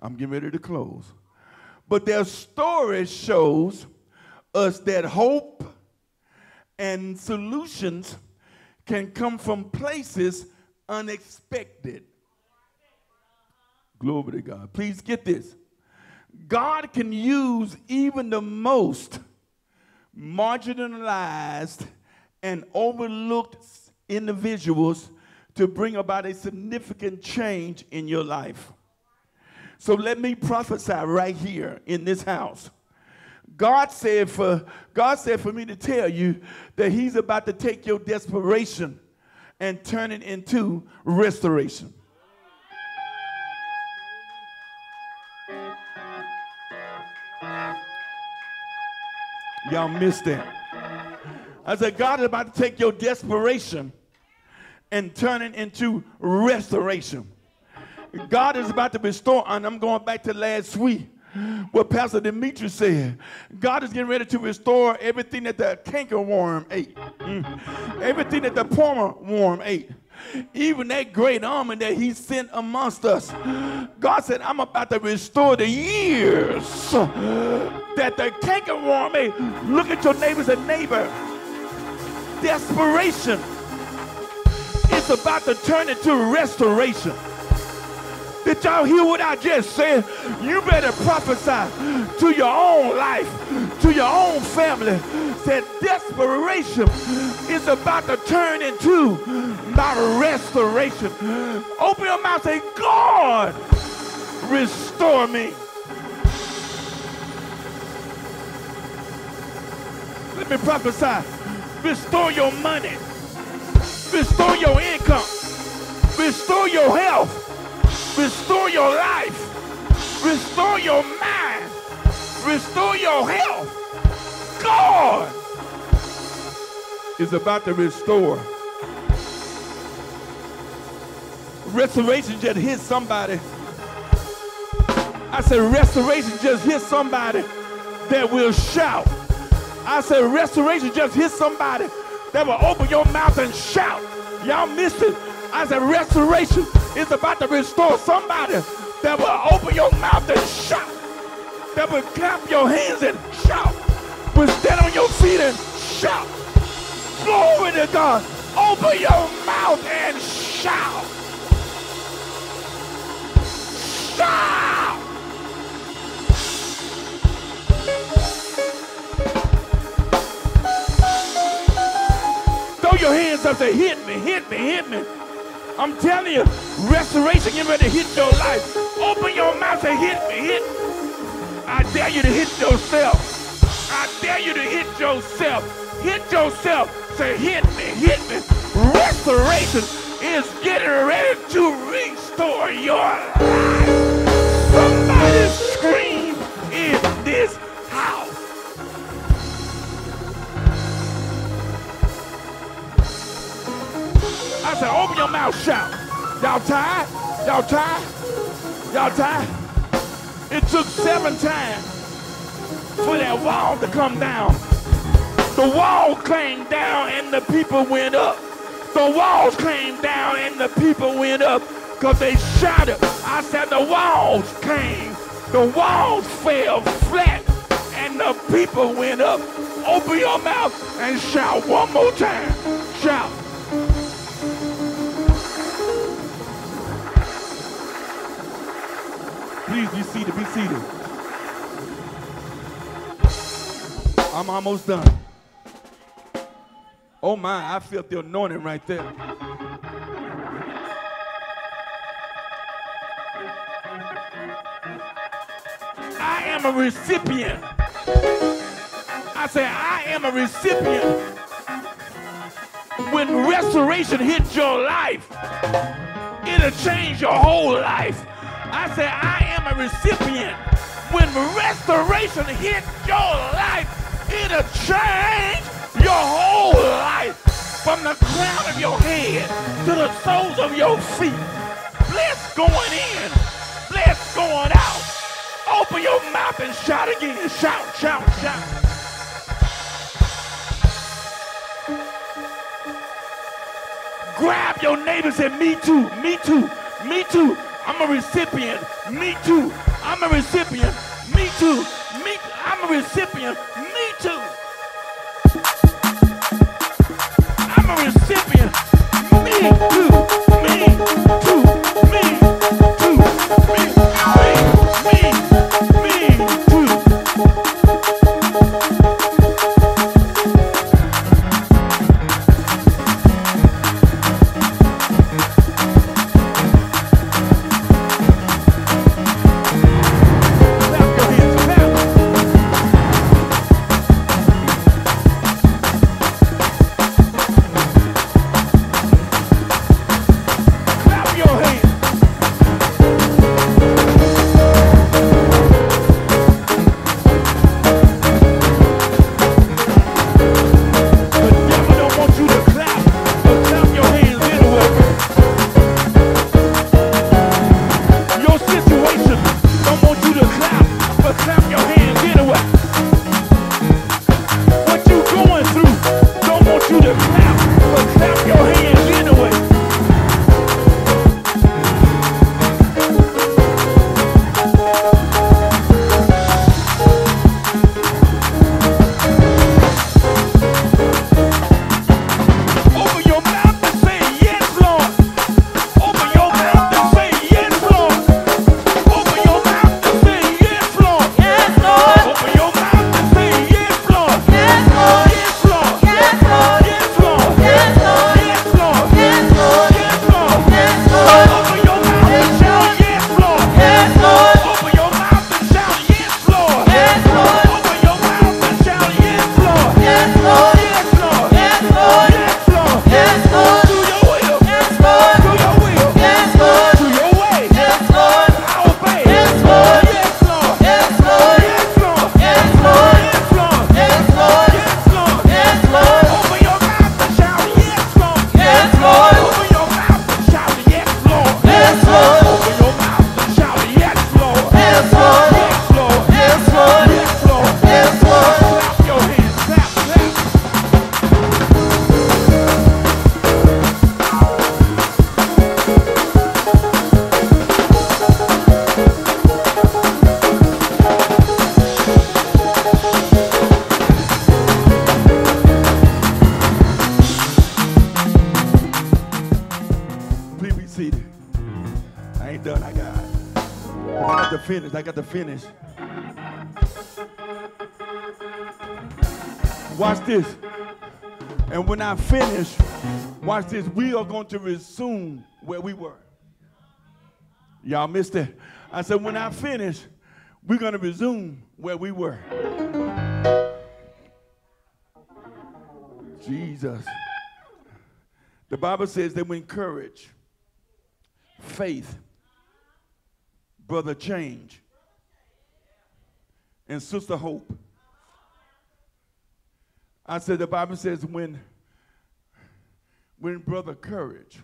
I'm getting ready to close. But their story shows us that hope and solutions can come from places unexpected. Glory to God. Please get this. God can use even the most marginalized and overlooked individuals to bring about a significant change in your life. So let me prophesy right here in this house. God said for God said for me to tell you that he's about to take your desperation and turn it into restoration. Y'all missed that. I said, God is about to take your desperation and turn it into restoration. God is about to restore, and I'm going back to last week what Pastor Demetrius said. God is getting ready to restore everything that the cankerworm ate, mm. everything that the palmer worm ate. Even that great army that he sent amongst us. God said, I'm about to restore the years that the cankerworm ate. Look at your neighbors and neighbor. Desperation is about to turn into restoration. Did y'all hear what I just said? You better prophesy to your own life, to your own family. That desperation is about to turn into my restoration. Open your mouth say, God, restore me. Let me prophesy. Restore your money. Restore your income. Restore your health Restore your life. Restore your mind. Restore your health. God is about to restore. Restoration just hit somebody. I said restoration just hit somebody that will shout. I said restoration just hit somebody that will open your mouth and shout. Y'all missed it. I said restoration is about to restore somebody that will open your mouth and shout, that will clap your hands and shout, will stand on your feet and shout. Glory to God. Open your mouth and shout. Shout. Throw your hands up, say, hit me, hit me, hit me. I'm telling you, restoration getting ready to hit your life. Open your mouth and hit me, hit. I dare you to hit yourself. I dare you to hit yourself. Hit yourself. Say, hit me, hit me. Restoration is getting ready to restore your life. Somebody scream in this Open your mouth, shout. Y'all tired? Y'all tired? Y'all tired? It took seven times for that wall to come down. The wall came down and the people went up. The walls came down and the people went up because they shouted. I said the walls came. The walls fell flat and the people went up. Open your mouth and shout one more time. Shout. Please be seated, be seated. I'm almost done. Oh my, I felt the anointing right there. I am a recipient. I say, I am a recipient. When restoration hits your life, it'll change your whole life. I say, I am a recipient. When restoration hits your life, it'll change your whole life. From the crown of your head to the soles of your feet. Bless going in, bless going out. Open your mouth and shout again. Shout, shout, shout. Grab your neighbors and Me too, me too, me too. I'm a recipient. Me too. I'm a recipient. Me too. Me. I'm a recipient. Me too. I'm a recipient. Me too. Finish. Watch this. And when I finish, Watch this. We are going to resume where we were. Y'all missed it. I said, when I finish, we're going to resume where we were. Jesus. The Bible says that when courage, faith, brother change, and sister hope. I said the Bible says when when brother courage,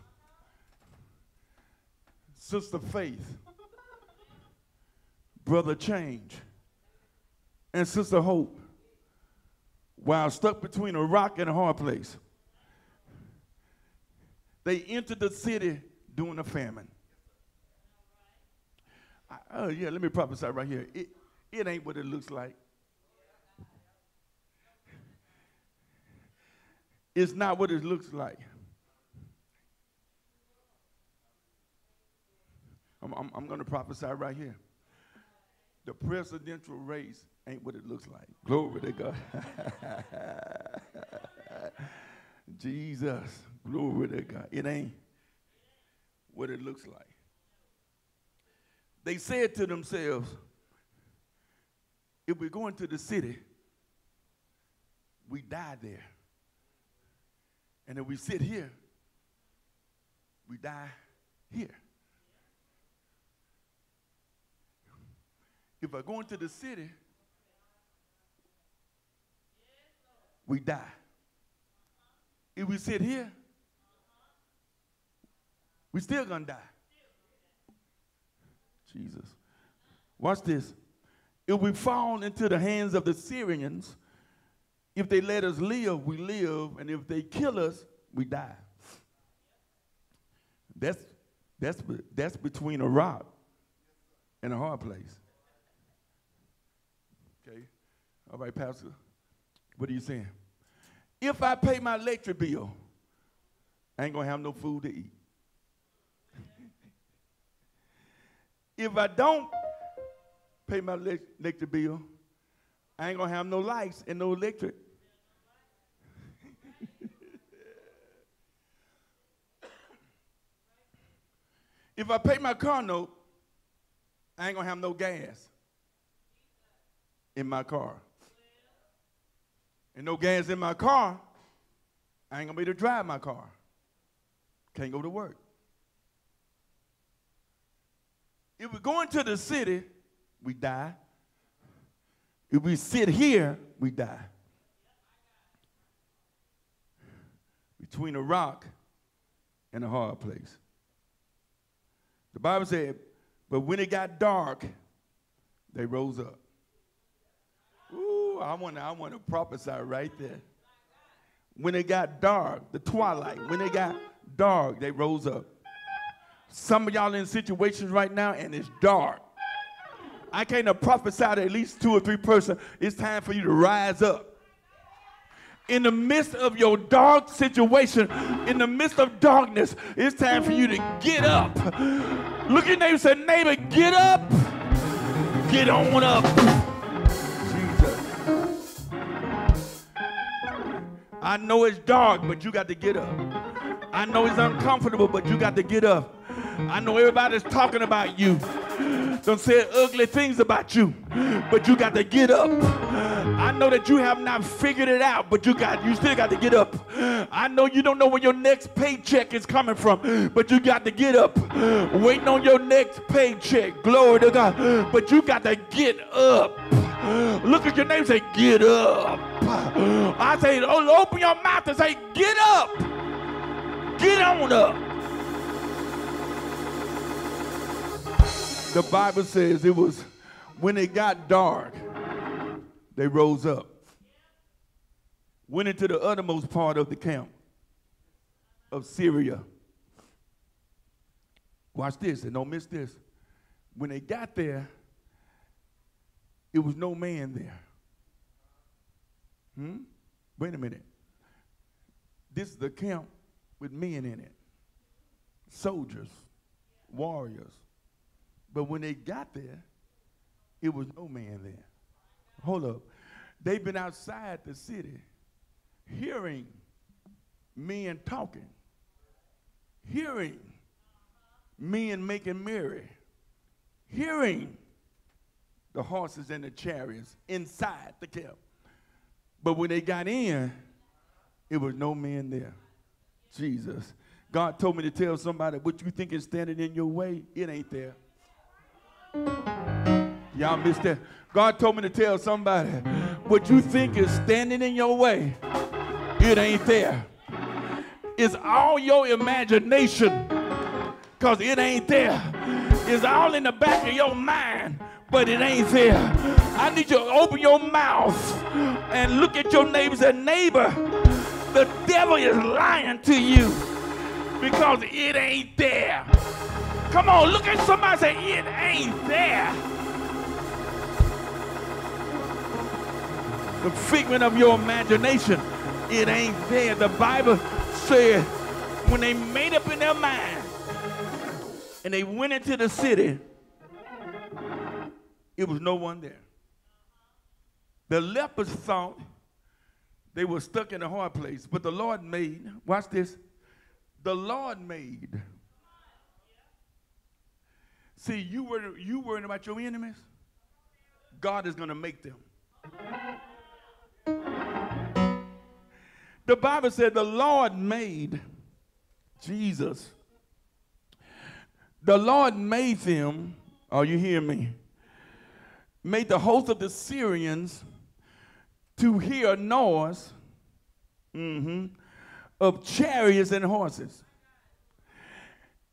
sister faith, brother change, and sister hope, while stuck between a rock and a hard place, they entered the city during a famine. I, oh yeah, let me prophesy right here. It, it ain't what it looks like. It's not what it looks like. I'm, I'm, I'm going to prophesy right here. The presidential race ain't what it looks like. Glory to God. (laughs) Jesus. Glory to God. It ain't what it looks like. They said to themselves, if we go into the city, we die there. And if we sit here, we die here. If I go into the city, we die. If we sit here, we still gonna die. Jesus. Watch this. If we fall into the hands of the Syrians, if they let us live, we live, and if they kill us, we die. That's that's that's between a rock and a hard place. Okay. All right, Pastor. What are you saying? If I pay my electric bill, I ain't gonna have no food to eat. (laughs) if I don't pay my electric bill, I ain't gonna have no lights and no electric. (laughs) if I pay my car note, I ain't gonna have no gas in my car. And no gas in my car, I ain't gonna be able to drive my car. Can't go to work. If we go into the city, we die. If we sit here, we die. Between a rock and a hard place. The Bible said, but when it got dark, they rose up. Ooh, I want to I want to prophesy right there. When it got dark, the twilight, when it got dark, they rose up. Some of y'all in situations right now and it's dark. I came to prophesy to at least two or three persons. It's time for you to rise up. In the midst of your dark situation, in the midst of darkness, it's time for you to get up. Look at your neighbor say, neighbor, get up. Get on up. Jesus. I know it's dark, but you got to get up. I know it's uncomfortable, but you got to get up. I know everybody's talking about you. Don't say ugly things about you, but you got to get up. I know that you have not figured it out, but you got you still got to get up. I know you don't know where your next paycheck is coming from, but you got to get up. Waiting on your next paycheck. Glory to God. But you got to get up. Look at your name say, get up. I say, oh, open your mouth and say, get up. Get on up. The Bible says it was when it got dark, they rose up, went into the uttermost part of the camp of Syria. Watch this and don't miss this. When they got there, it was no man there. Hmm? Wait a minute. This is the camp with men in it soldiers, warriors. But when they got there, it was no man there. Hold up. They've been outside the city hearing men talking hearing men making merry, hearing the horses and the chariots inside the camp. But when they got in, it was no man there. Jesus. God told me to tell somebody what you think is standing in your way, it ain't there. Y'all missed that. God told me to tell somebody what you think is standing in your way, it ain't there. It's all your imagination, because it ain't there. It's all in the back of your mind, but it ain't there. I need you to open your mouth and look at your neighbors and neighbor. The devil is lying to you because it ain't there. Come on, look at somebody say, it ain't there. The figment of your imagination, it ain't there. The Bible said when they made up in their mind and they went into the city, it was no one there. The lepers thought they were stuck in a hard place, but the Lord made, watch this, the Lord made. See, you were you worrying about your enemies. God is going to make them. The Bible said the Lord made Jesus. The Lord made them, are you hearing me? Made the host of the Syrians to hear noise mhm, of chariots and horses.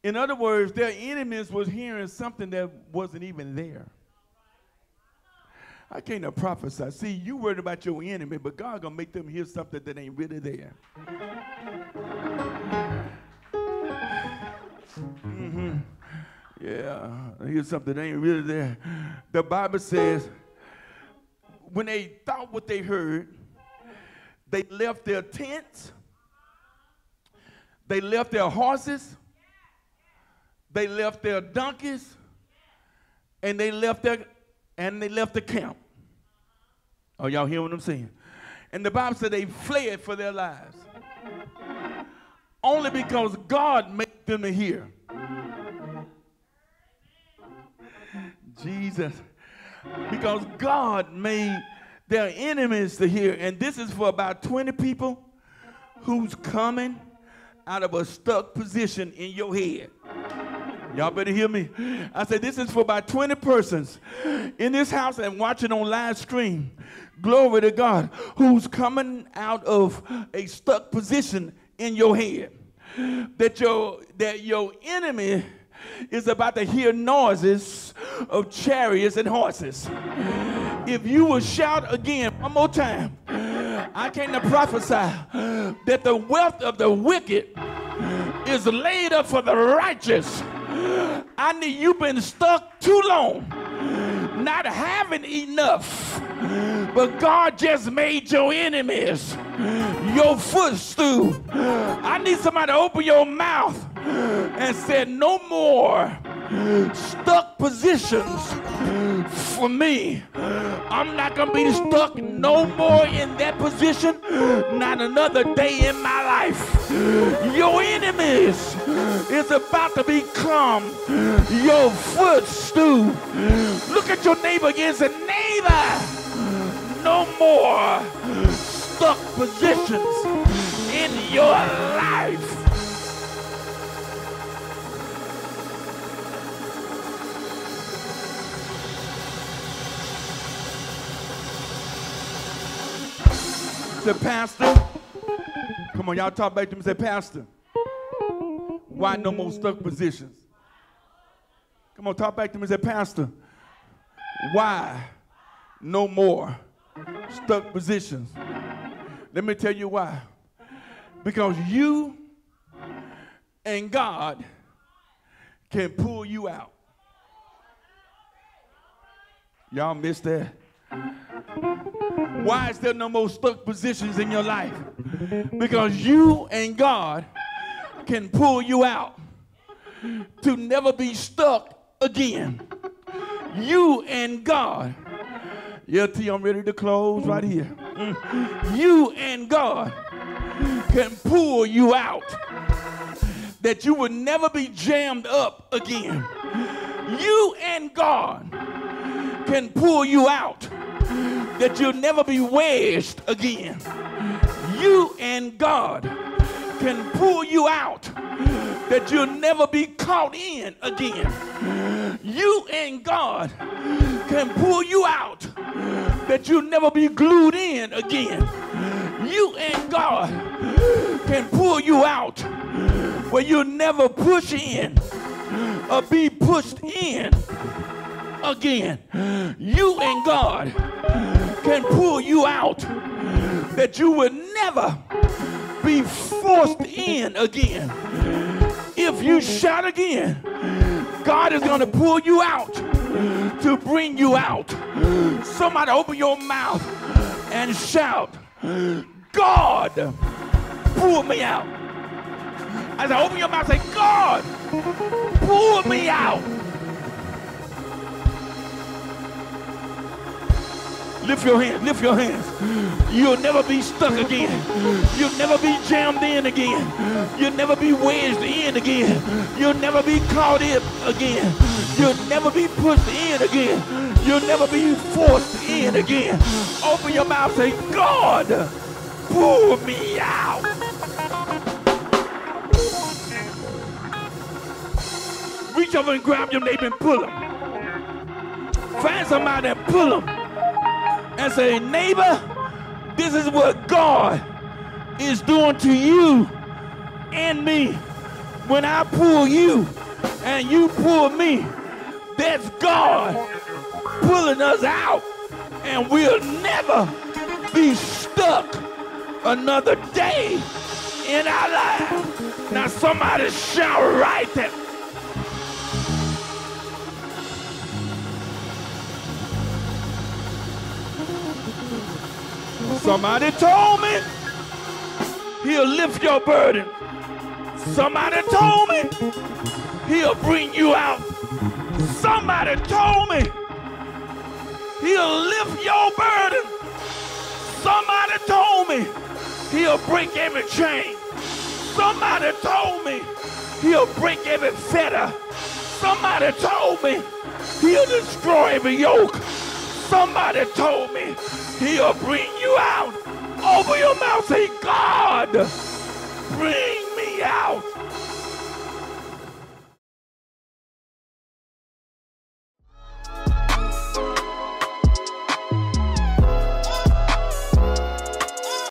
In other words, their enemies was hearing something that wasn't even there. I can't prophesy. See, you worried about your enemy, but God gonna make them hear something that ain't really there. hmm Yeah, hear something that ain't really there. The Bible says when they thought what they heard, they left their tents, they left their horses, they left their donkeys, and they left their and they left the camp. Oh, y'all hear what I'm saying? And the Bible said they fled for their lives. Only because God made them to hear. Jesus. Because God made their enemies to hear. And this is for about 20 people who's coming out of a stuck position in your head. Y'all better hear me. I said, this is for about 20 persons in this house and watching on live stream. Glory to God, who's coming out of a stuck position in your head. That your that your enemy is about to hear noises of chariots and horses. If you will shout again one more time, I came to prophesy that the wealth of the wicked is laid up for the righteous. I need you've been stuck too long, not having enough. But God just made your enemies your footstool. I need somebody to open your mouth and say, No more stuck positions for me. I'm not going to be stuck no more in that position, not another day in my life. Your enemies is about to become your footstool. Look at your neighbor again and say, Neighbor, no more stuck positions in your life. Say, Pastor, come on, y'all talk back to me. Say, Pastor, why no more stuck positions? Come on, talk back to me. Say, Pastor, why no more stuck positions? Let me tell you why. Because you and God can pull you out. Y'all missed that? Why is there no more stuck positions in your life? Because you and God can pull you out to never be stuck again. You and God. Yeah, T, I'm ready to close right here. Mm. You and God can pull you out. that you would never be jammed up again. You and God can pull you out, that you'll never be wedged again. You and God can pull you out, that you'll never be caught in again. You and God can pull you out, that you'll never be glued in again. You and God can pull you out where you'll never push in or be pushed in again. You and God can pull you out that you will never be forced in again. If you shout again, God is going to pull you out to bring you out. Somebody open your mouth and shout, God, pull me out. As I open your mouth, say, God, pull me out. Lift your hands, lift your hands. You'll never be stuck again. You'll never be jammed in again. You'll never be wedged in again. You'll never be caught in again. You'll never be pushed in again. You'll never be forced in again. Open your mouth, say, God, pull me out. Reach over and grab your neighbor and pull him. Find somebody and pull him and say, neighbor, this is what God is doing to you and me. When I pull you and you pull me, that's God pulling us out. And we'll never be stuck another day in our life. Now somebody shout right there. Somebody told me he'll lift your burden. Somebody told me he'll bring you out. Somebody told me he'll lift your burden. Somebody told me he'll break every chain. Somebody told me he'll break every fetter. Somebody told me he'll destroy every yoke. Somebody told me he'll bring you out. Open your mouth, say, God, bring me out.